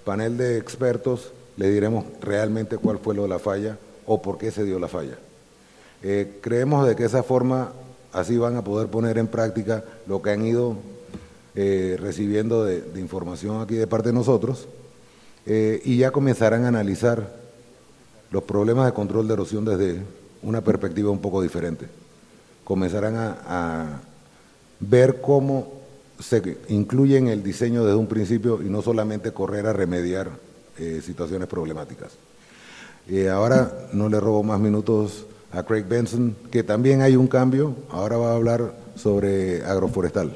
panel de expertos, le diremos realmente cuál fue lo de la falla o por qué se dio la falla. Eh, creemos de que esa forma así van a poder poner en práctica lo que han ido eh, recibiendo de, información aquí de parte de nosotros eh, y ya comenzarán a analizar los problemas de control de erosión desde una perspectiva un poco diferente. Comenzarán a, ver cómo se incluye en el diseño desde un principio y no solamente correr a remediar eh, situaciones problemáticas. ahora no le robo más minutos a Craig Benson, que también hay un cambio, ahora va a hablar sobre agroforestal.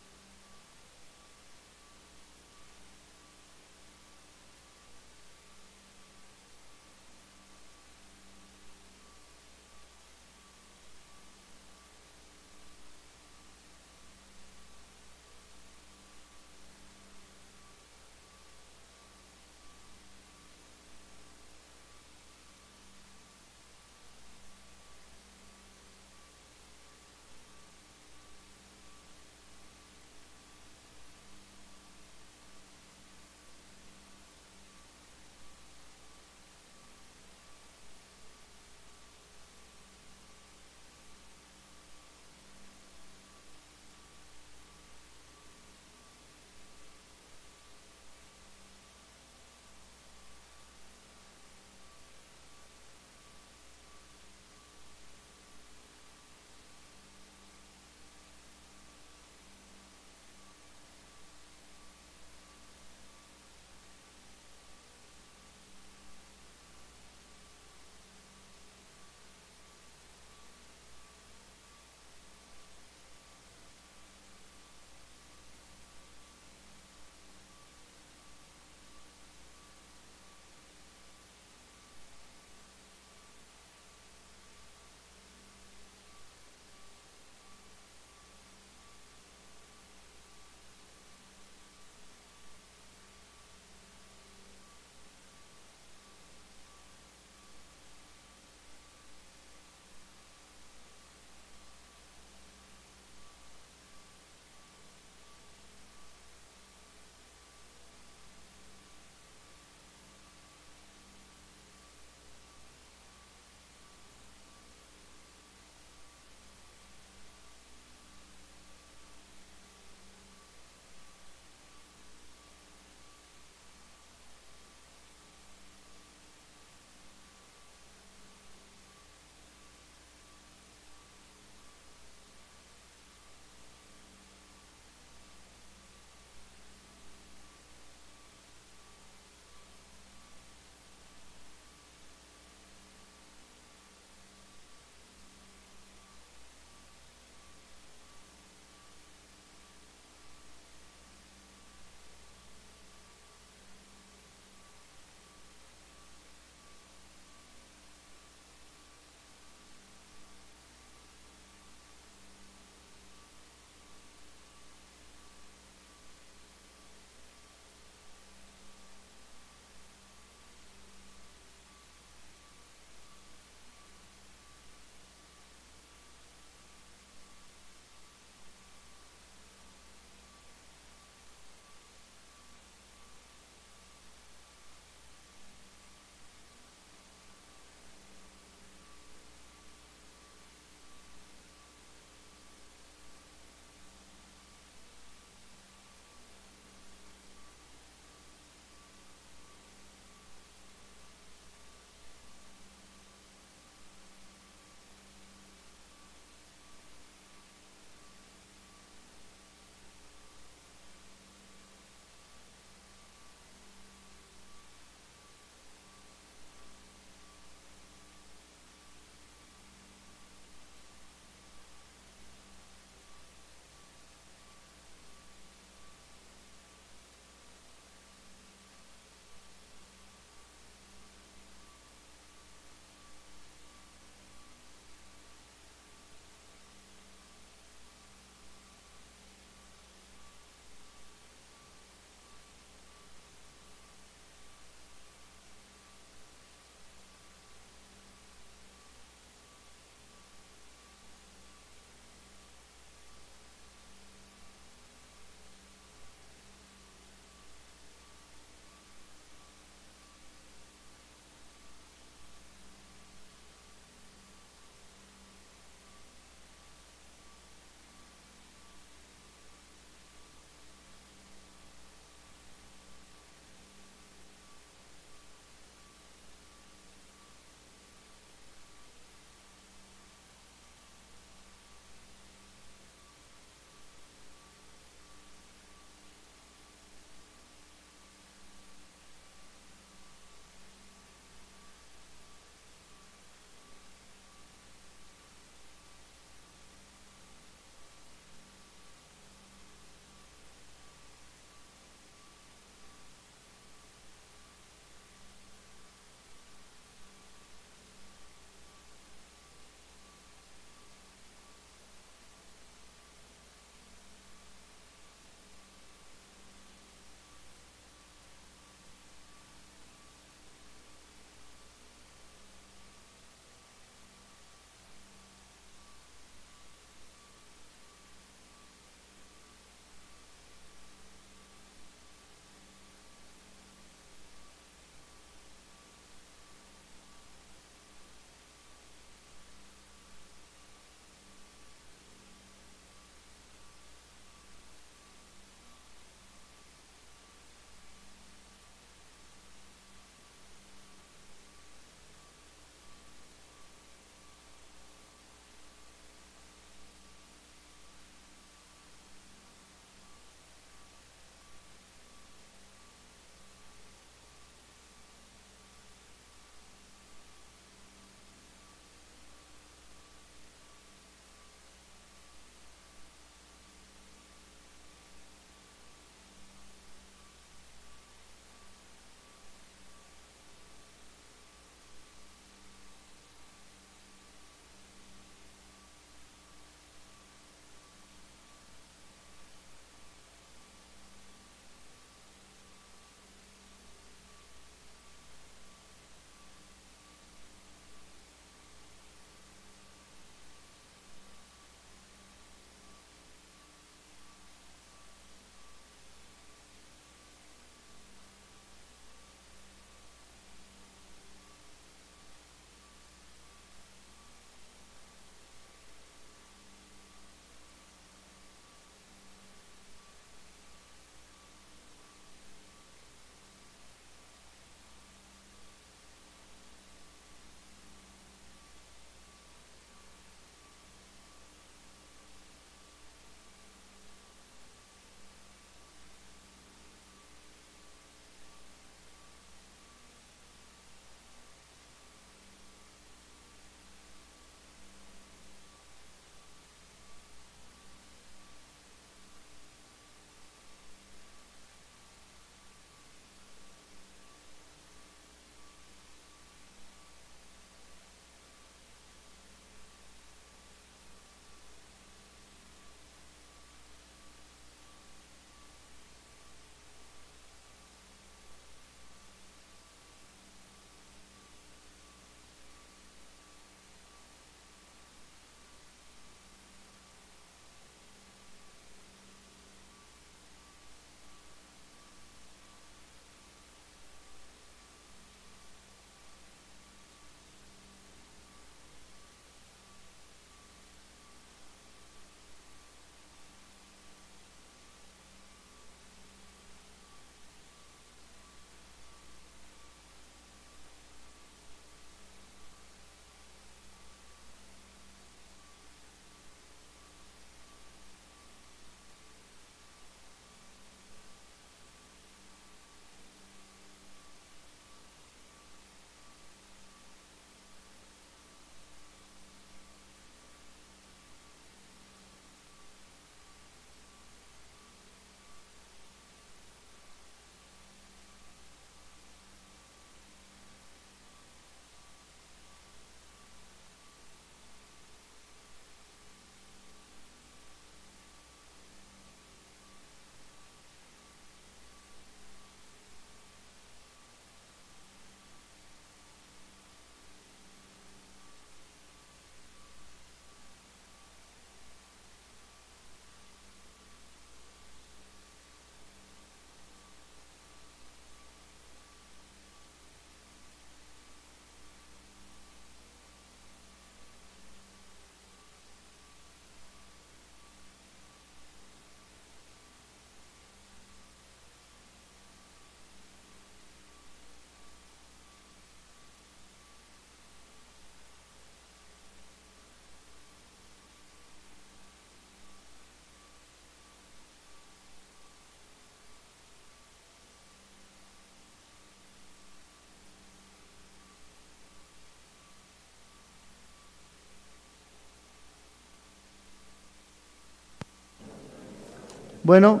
Bueno,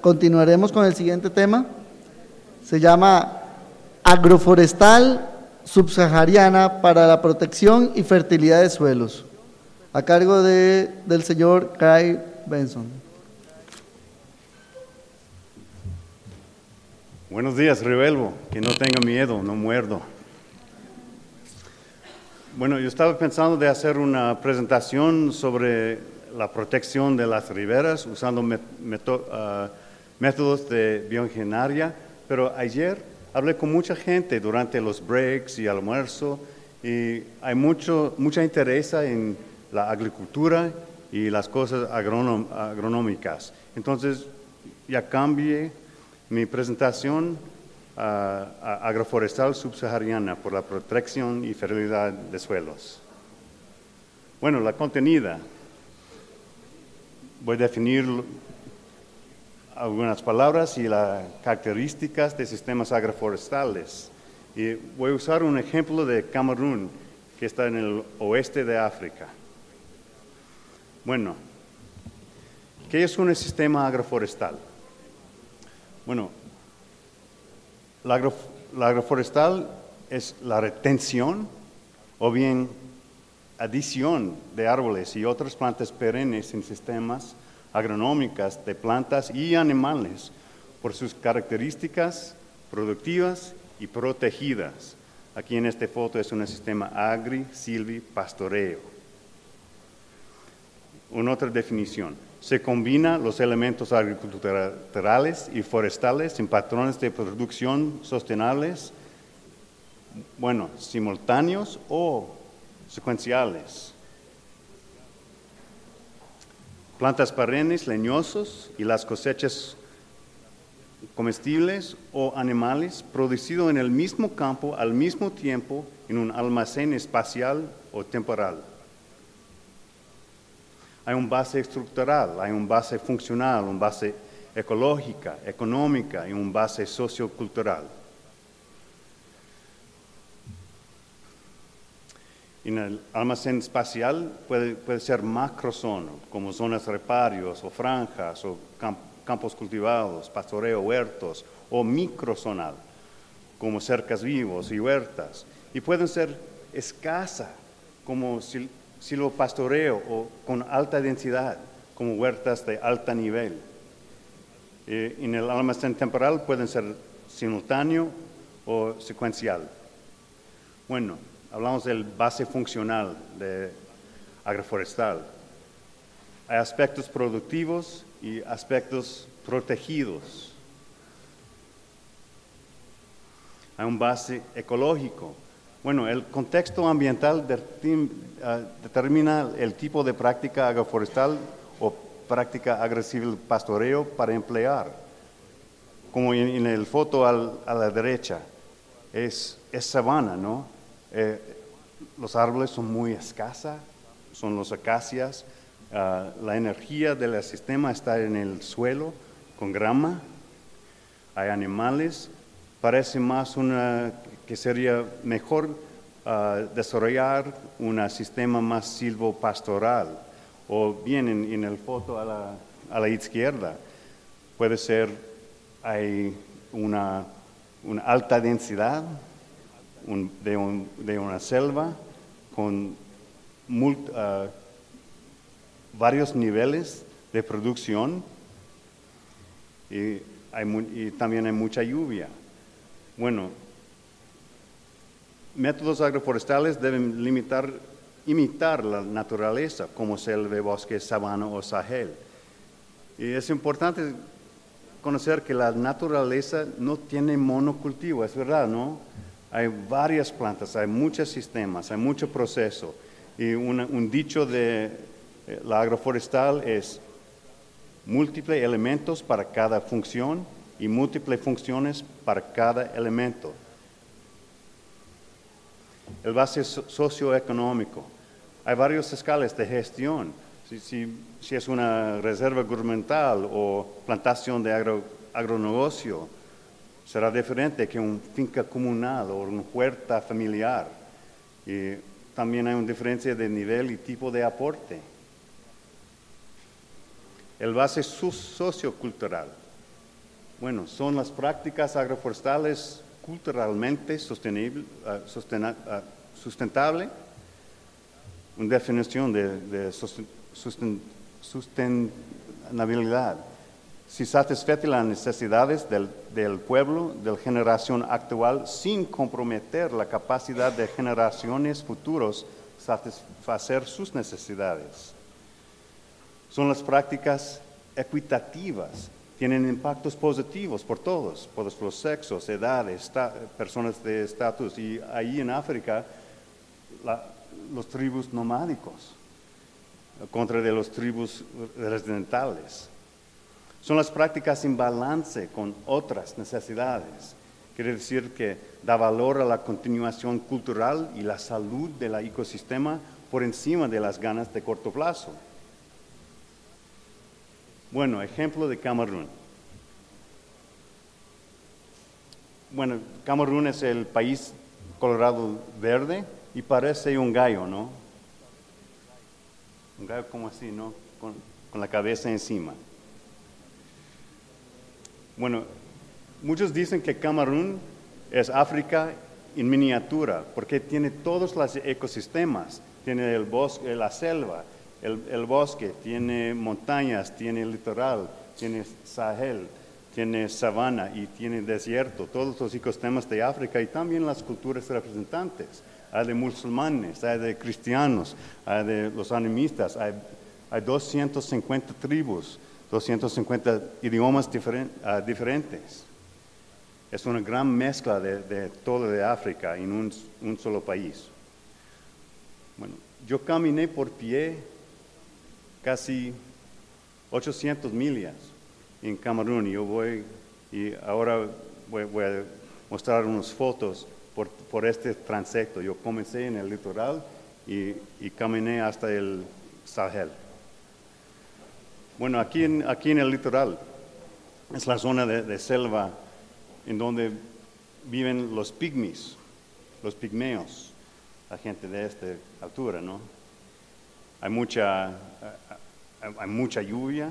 continuaremos con el siguiente tema. Se llama Agroforestal subsahariana para la protección y fertilidad de suelos, a cargo de, del señor Kai Benson. Buenos días, Revelvo. Que no tenga miedo, no muerdo. Bueno, yo estaba pensando de hacer una presentación sobre la protección de las riberas usando ah, métodos de bioingeniería, pero ayer hablé con mucha gente durante los breaks y almuerzo y hay mucho, mucha interés en la agricultura y las cosas agronómicas. Entonces, ya cambié mi presentación a, agroforestal subsahariana por la protección y fertilidad de suelos. Bueno, la contenida. Voy a definir algunas palabras y las características de sistemas agroforestales. Y voy a usar un ejemplo de Camerún, que está en el oeste de África. Bueno, ¿qué es un sistema agroforestal? Bueno, la, agroforestal es la retención o bien adición de árboles y otras plantas perennes en sistemas agronómicas de plantas y animales por sus características productivas y protegidas. Aquí en esta foto es un sistema agri, silvi, pastoreo. Una otra definición se combina los elementos agriculturales y forestales en patrones de producción sostenibles, bueno, simultáneos o secuenciales. Plantas perennes, leñosos y las cosechas comestibles o animales producidos en el mismo campo al mismo tiempo en un almacén espacial o temporal. Hay un base estructural, hay un base funcional, un base ecológica, económica y un base sociocultural. En el almacén espacial puede, puede ser macrozona, como zonas reparios o franjas o campos cultivados, pastoreo, huertos, o microzonal, como cercas vivos y huertas. Y pueden ser escasa, como si pastoreo o con alta densidad, como huertas de alto nivel. Eh, en el almacén temporal pueden ser simultáneo o secuencial. Bueno, hablamos del base funcional de agroforestal. Hay aspectos productivos y aspectos protegidos. Hay un base ecológico bueno, el contexto ambiental ah, determina el tipo de práctica agroforestal o práctica agresiva pastoreo para emplear. Como en, el foto a la derecha, es, sabana, ¿no? Eh, los árboles son muy escasa, son los acacias, ah, la energía del sistema está en el suelo con grama, hay animales, parece más una que sería mejor ah, desarrollar un sistema más silvopastoral. O bien en, el foto a la, izquierda, puede ser hay una, alta densidad de, una selva con ah, varios niveles de producción y, y también hay mucha lluvia. Bueno, métodos agroforestales deben limitar, imitar la naturaleza, como selva, bosque, sabana o sahel. Y es importante conocer que la naturaleza no tiene monocultivo, es verdad, ¿no? Hay varias plantas, hay muchos sistemas, hay mucho proceso. Y un dicho de eh, la agroforestal es múltiples elementos para cada función y múltiples funciones para cada elemento el base socioeconómico. Hay varias escalas de gestión. Si, es una reserva gubernamental o plantación de agronegocio, será diferente que una finca comunal o una huerta familiar. Y también hay una diferencia de nivel y tipo de aporte. El base sociocultural. Bueno, son las prácticas agroforestales culturalmente sostenible, ah, sustentable, una definición de, sustentabilidad. Si satisface las necesidades del, pueblo, de la generación actual, sin comprometer la capacidad de generaciones futuras satisfacer sus necesidades. Son las prácticas equitativas tienen impactos positivos por todos, por los sexos, edades, personas de estatus. Y ahí en África, los tribus nomádicos contra de los tribus residentales. Son las prácticas en balance con otras necesidades. Quiere decir que da valor a la continuación cultural y la salud del ecosistema por encima de las ganas de corto plazo. Bueno, ejemplo de Camerún. Bueno, Camerún es el país colorado verde y parece un gallo, ¿no? Un gallo como así, ¿no? Con, con la cabeza encima. Bueno, muchos dicen que Camerún es África en miniatura, porque tiene todos los ecosistemas. Tiene el bosque, la selva, el, bosque, tiene montañas, tiene litoral, tiene Sahel, tiene sabana y tiene desierto, todos los ecosistemas de África y también las culturas representantes. Hay de musulmanes, hay de cristianos, hay de los animistas, hay, 250 tribus, 250 idiomas ah, diferentes. Es una gran mezcla de, de todo de África en un, solo país. Bueno, yo caminé por pie casi 800 millas en Camerún. Yo voy y ahora voy, a mostrar unas fotos por, este transecto. Yo comencé en el litoral y, caminé hasta el Sahel. Bueno, aquí en, aquí en el litoral es la zona de, selva en donde viven los pigmis, los pigmeos, la gente de esta altura, ¿no? Hay mucha, hay mucha lluvia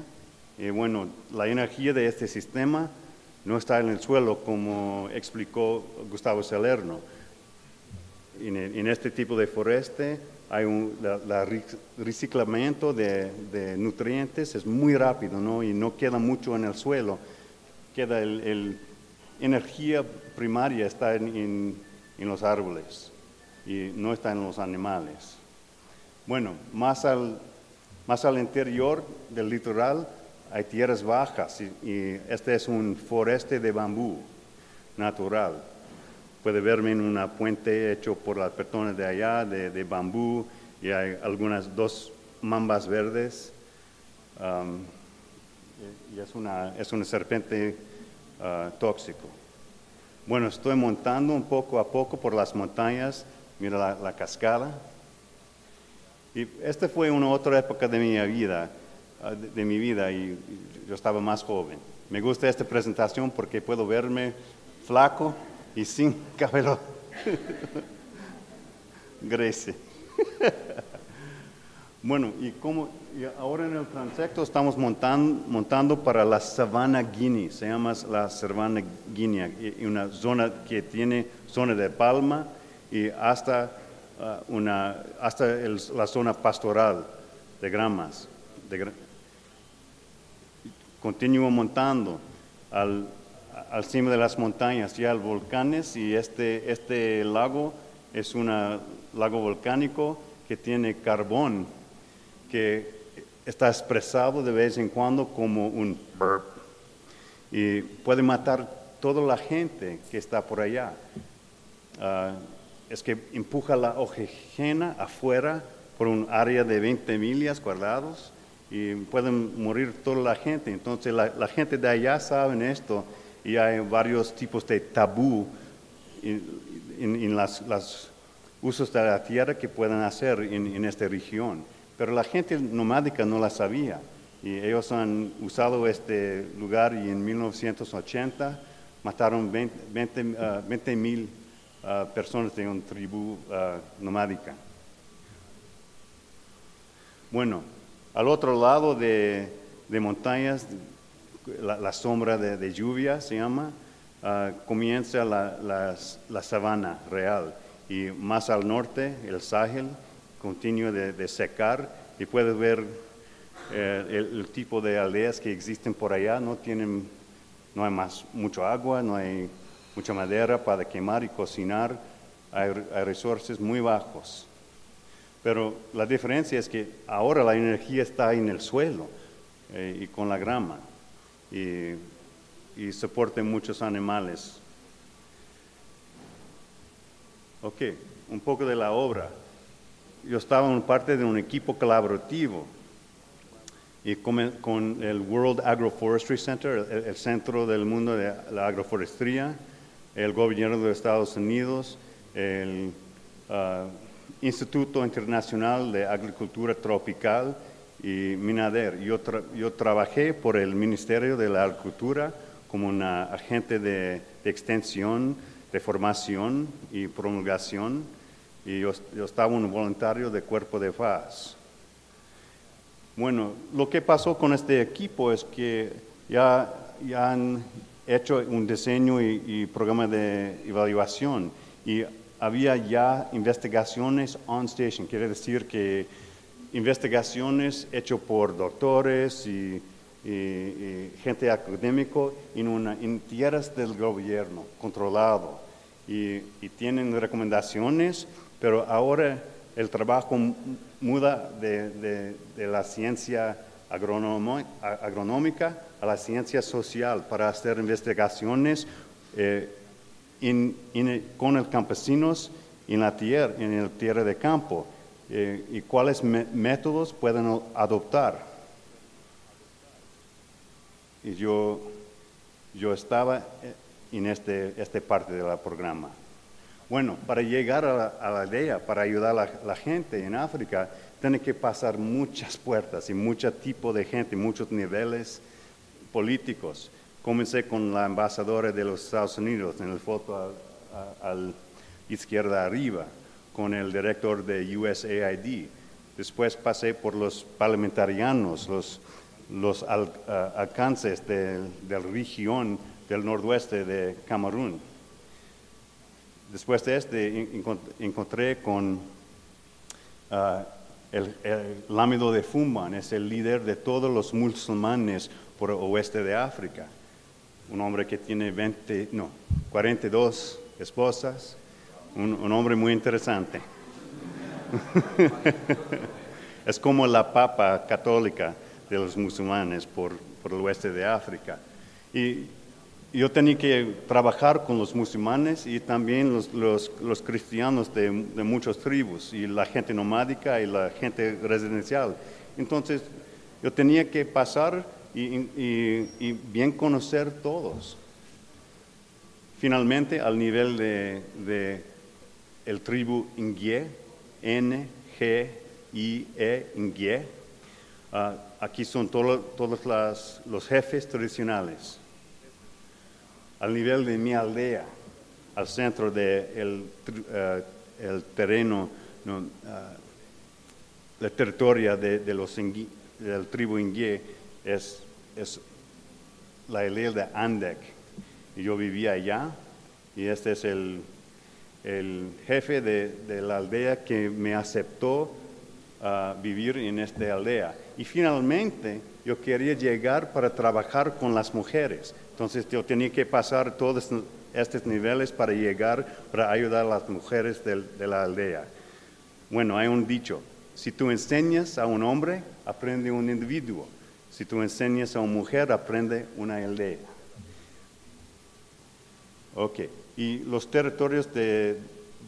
y bueno, la energía de este sistema no está en el suelo como explicó Gustavo Salerno. En, este tipo de foreste hay un la, reciclamiento de, nutrientes es muy rápido ¿no? y no queda mucho en el suelo. Queda el, energía primaria está en, los árboles y no está en los animales. Bueno, más al, más al interior del litoral hay tierras bajas y, este es un foreste de bambú natural. Puede verme en una puente hecho por las personas de allá de, bambú y hay algunas dos mambas verdes. Um, y es una, es una serpiente uh, tóxico. Bueno, estoy montando un poco a poco por las montañas. Mira la cascada. Y esta fue una otra época de mi vida, ah, de, mi vida y yo estaba más joven. Me gusta esta presentación porque puedo verme flaco y sin cabello. Gracias. bueno, y como ahora en el transecto estamos montando, montando para la sabana Guinea, se llama la sabana Guinea, una zona que tiene zona de palma y hasta Uh, una, hasta la zona pastoral de gramas. De, continúo montando al, al cima de las montañas, ya al volcanes, y este, este lago es un lago volcánico que tiene carbón, que está expresado de vez en cuando como un burp, y puede matar toda la gente que está por allá. Uh, es que empuja la oxigena afuera por un área de 20 millas cuadrados y pueden morir toda la gente. Entonces la, gente de allá sabe esto y hay varios tipos de tabú en, los usos de la tierra que pueden hacer en, esta región. Pero la gente nomádica no la sabía y ellos han usado este lugar y en 1980 mataron 20 ah, mil personas de una tribu nomádica. Bueno, al otro lado de, de montañas, la, sombra de, lluvia se llama, ah, comienza la, sabana real y más al norte el Sahel continúa de, secar y puedes ver eh, el, tipo de aldeas que existen por allá, no tienen, no hay más mucho agua, no hay mucha madera para quemar y cocinar, hay, hay muy bajos. Pero la diferencia es que ahora la energía está en el suelo eh, y con la grama y, y soporta muchos animales. Ok, un poco de la obra. Yo estaba en parte de un equipo colaborativo y con, el World Agroforestry Center, el, centro del mundo de la agroforestría, el gobierno de Estados Unidos, el uh, Instituto Internacional de Agricultura Tropical y Minader. Yo, yo trabajé por el Ministerio de la Agricultura como un agente de, extensión, de formación y promulgación, y yo, estaba un voluntario de cuerpo de paz. Bueno, lo que pasó con este equipo es que ya, ya han hecho un diseño y, y programa de evaluación y había ya investigaciones on station, quiere decir que investigaciones hechas por doctores y, gente académica en, en tierras del gobierno controlado y, tienen recomendaciones, pero ahora el trabajo muda de, la ciencia agronómica a la ciencia social para hacer investigaciones. Eh, con el campesinos en la tierra, en el tierra de campo eh, y cuáles métodos pueden adoptar. Y yo, yo estaba eh, en este, esta parte del programa. Bueno, para llegar a la, aldea, para ayudar a la, gente en África, tiene que pasar muchas puertas y mucho tipo de gente, muchos niveles políticos. Comencé con la embajadora de los Estados Unidos en la foto a, la izquierda arriba, con el director de USAID. Después pasé por los parlamentarianos, los, alcances de, la región del noroeste de Camerún. Después de este encontré con ah, el, el Lámido de Fumban, es el líder de todos los musulmanes por el oeste de África un hombre que tiene 20, no, 42 esposas, un, hombre muy interesante. es como la papa católica de los musulmanes por, el oeste de África. Y yo tenía que trabajar con los musulmanes y también los, cristianos de, de muchas tribus, y la gente nomádica y la gente residencial. Entonces, yo tenía que pasar y, bien conocer todos. Finalmente, al nivel de, el tribu Ingie, N, G, I, E, Ingie, ah, aquí son todos los jefes tradicionales. Al nivel de mi aldea, al centro del de ah, el terreno, no, ah, la territoria de, los del tribu Ingie, es, es la aldea de Andek. Yo vivía allá y este es el, el jefe de, la aldea que me aceptó a vivir en esta aldea. Y finalmente yo quería llegar para trabajar con las mujeres. Entonces yo tenía que pasar todos estos niveles para llegar, para ayudar a las mujeres de, de la aldea. Bueno, hay un dicho, si tú enseñas a un hombre, aprende un individuo. Si tú enseñas a una mujer, aprende una aldea. Ok, y los territorios de,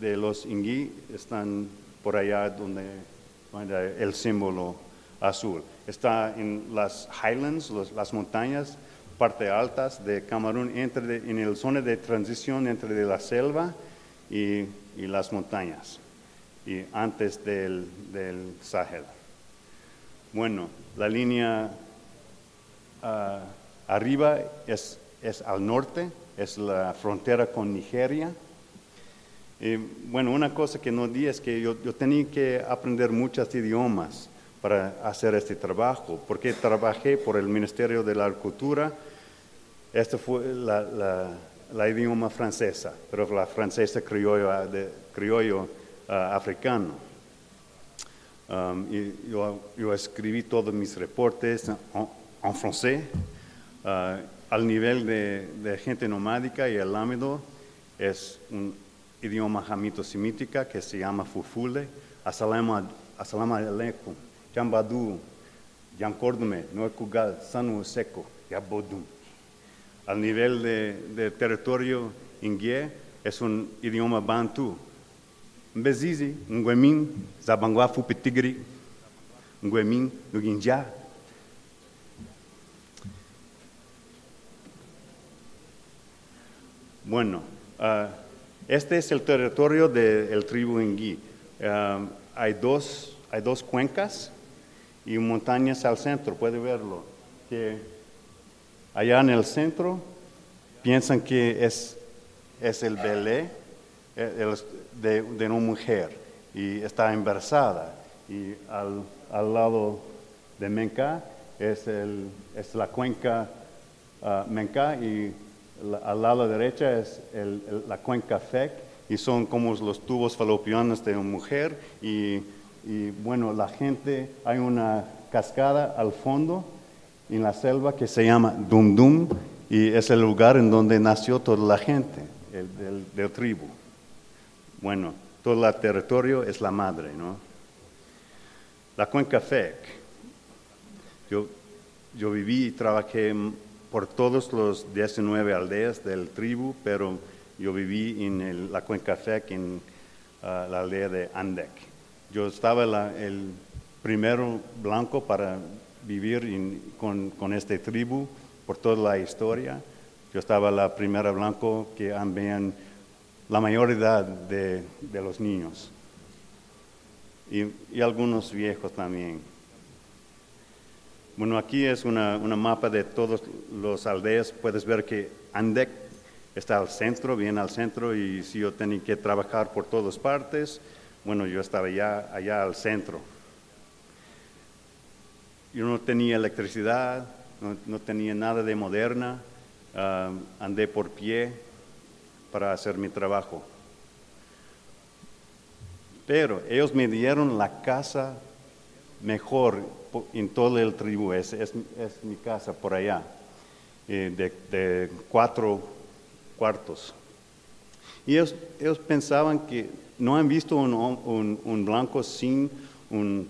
los Ingui están por allá donde, el símbolo azul. Está en las Highlands, las montañas, parte altas de Camerún, entre en el zona de transición entre la selva y, las montañas, y antes del, del Sahel. Bueno, la línea Ah, arriba es, al norte, es la frontera con Nigeria. Y, bueno, una cosa que no di es que yo, tenía que aprender muchos idiomas para hacer este trabajo, porque trabajé por el Ministerio de la Cultura. Esta fue la, idioma francesa, pero la francesa criollo, de, criollo ah, africano. Um, y yo, escribí todos mis reportes en, francés, ah, al nivel de, gente nomádica y el lámido es un idioma jamito-semítica que se llama Fufule. Assalamu alaikum. Jambadu, Jankordume, Noekugal, Sanu Seco, Yabodum. Al nivel de, territorio ingué es un idioma bantu. Mbezizi, Ngwemin, Zabangwa Fupitigri, Ngwemin, Nuginja. Bueno, uh, este es el territorio del de, tribu Ingui. Uh, hay, dos, hay dos cuencas y montañas al centro, puede verlo, que allá en el centro piensan que es, es el belé eh, de, de, una mujer y está embarazada y al, al lado de Menca es, el, es la cuenca uh, Menca y al lado derecha es la cuenca Fec y son como los tubos falopiones de una mujer y bueno, la gente, hay una cascada al fondo en la selva que se llama Dum Dum y es el lugar en donde nació toda la gente el, del, tribu. Bueno, todo el territorio es la madre, ¿no? La cuenca FEC. Yo, yo viví y trabajé por todos los 19 aldeas del tribu, pero yo viví en la cuenca FEC, en ah, la aldea de Andek. Yo estaba el primero blanco para vivir con, con esta tribu por toda la historia. Yo estaba la primera blanco que habían la mayoría de, de los niños y, y, algunos viejos también. Bueno, aquí es una, una mapa de todas las aldeas. Puedes ver que Andek está al centro, bien al centro, y si yo tenía que trabajar por todas partes, bueno, yo estaba ya allá al centro. Yo no tenía electricidad, no, tenía nada de moderna, ah, andé por pie para hacer mi trabajo. Pero ellos me dieron la casa mejor en todo el tribu, es, es, mi casa por allá, eh, de, cuatro cuartos. Y ellos, ellos pensaban que no han visto un, blanco sin un,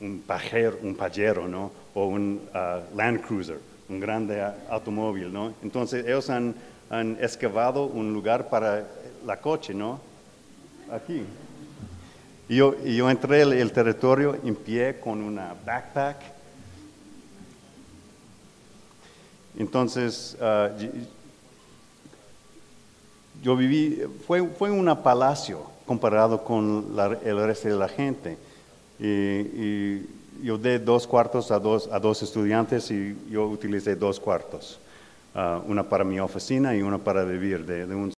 un, pajero, un pajero, ¿no? O un uh, Land Cruiser, un grande automóvil, ¿no? Entonces ellos han, han excavado un lugar para la coche, ¿no? Aquí. Y yo, yo entré el, el territorio en pie con una backpack. Entonces, uh, yo viví, fue, fue un palacio comparado con el resto de la gente. Y, yo di dos cuartos a dos, a dos estudiantes y yo utilicé dos cuartos, uh, una para mi oficina y una para vivir de, un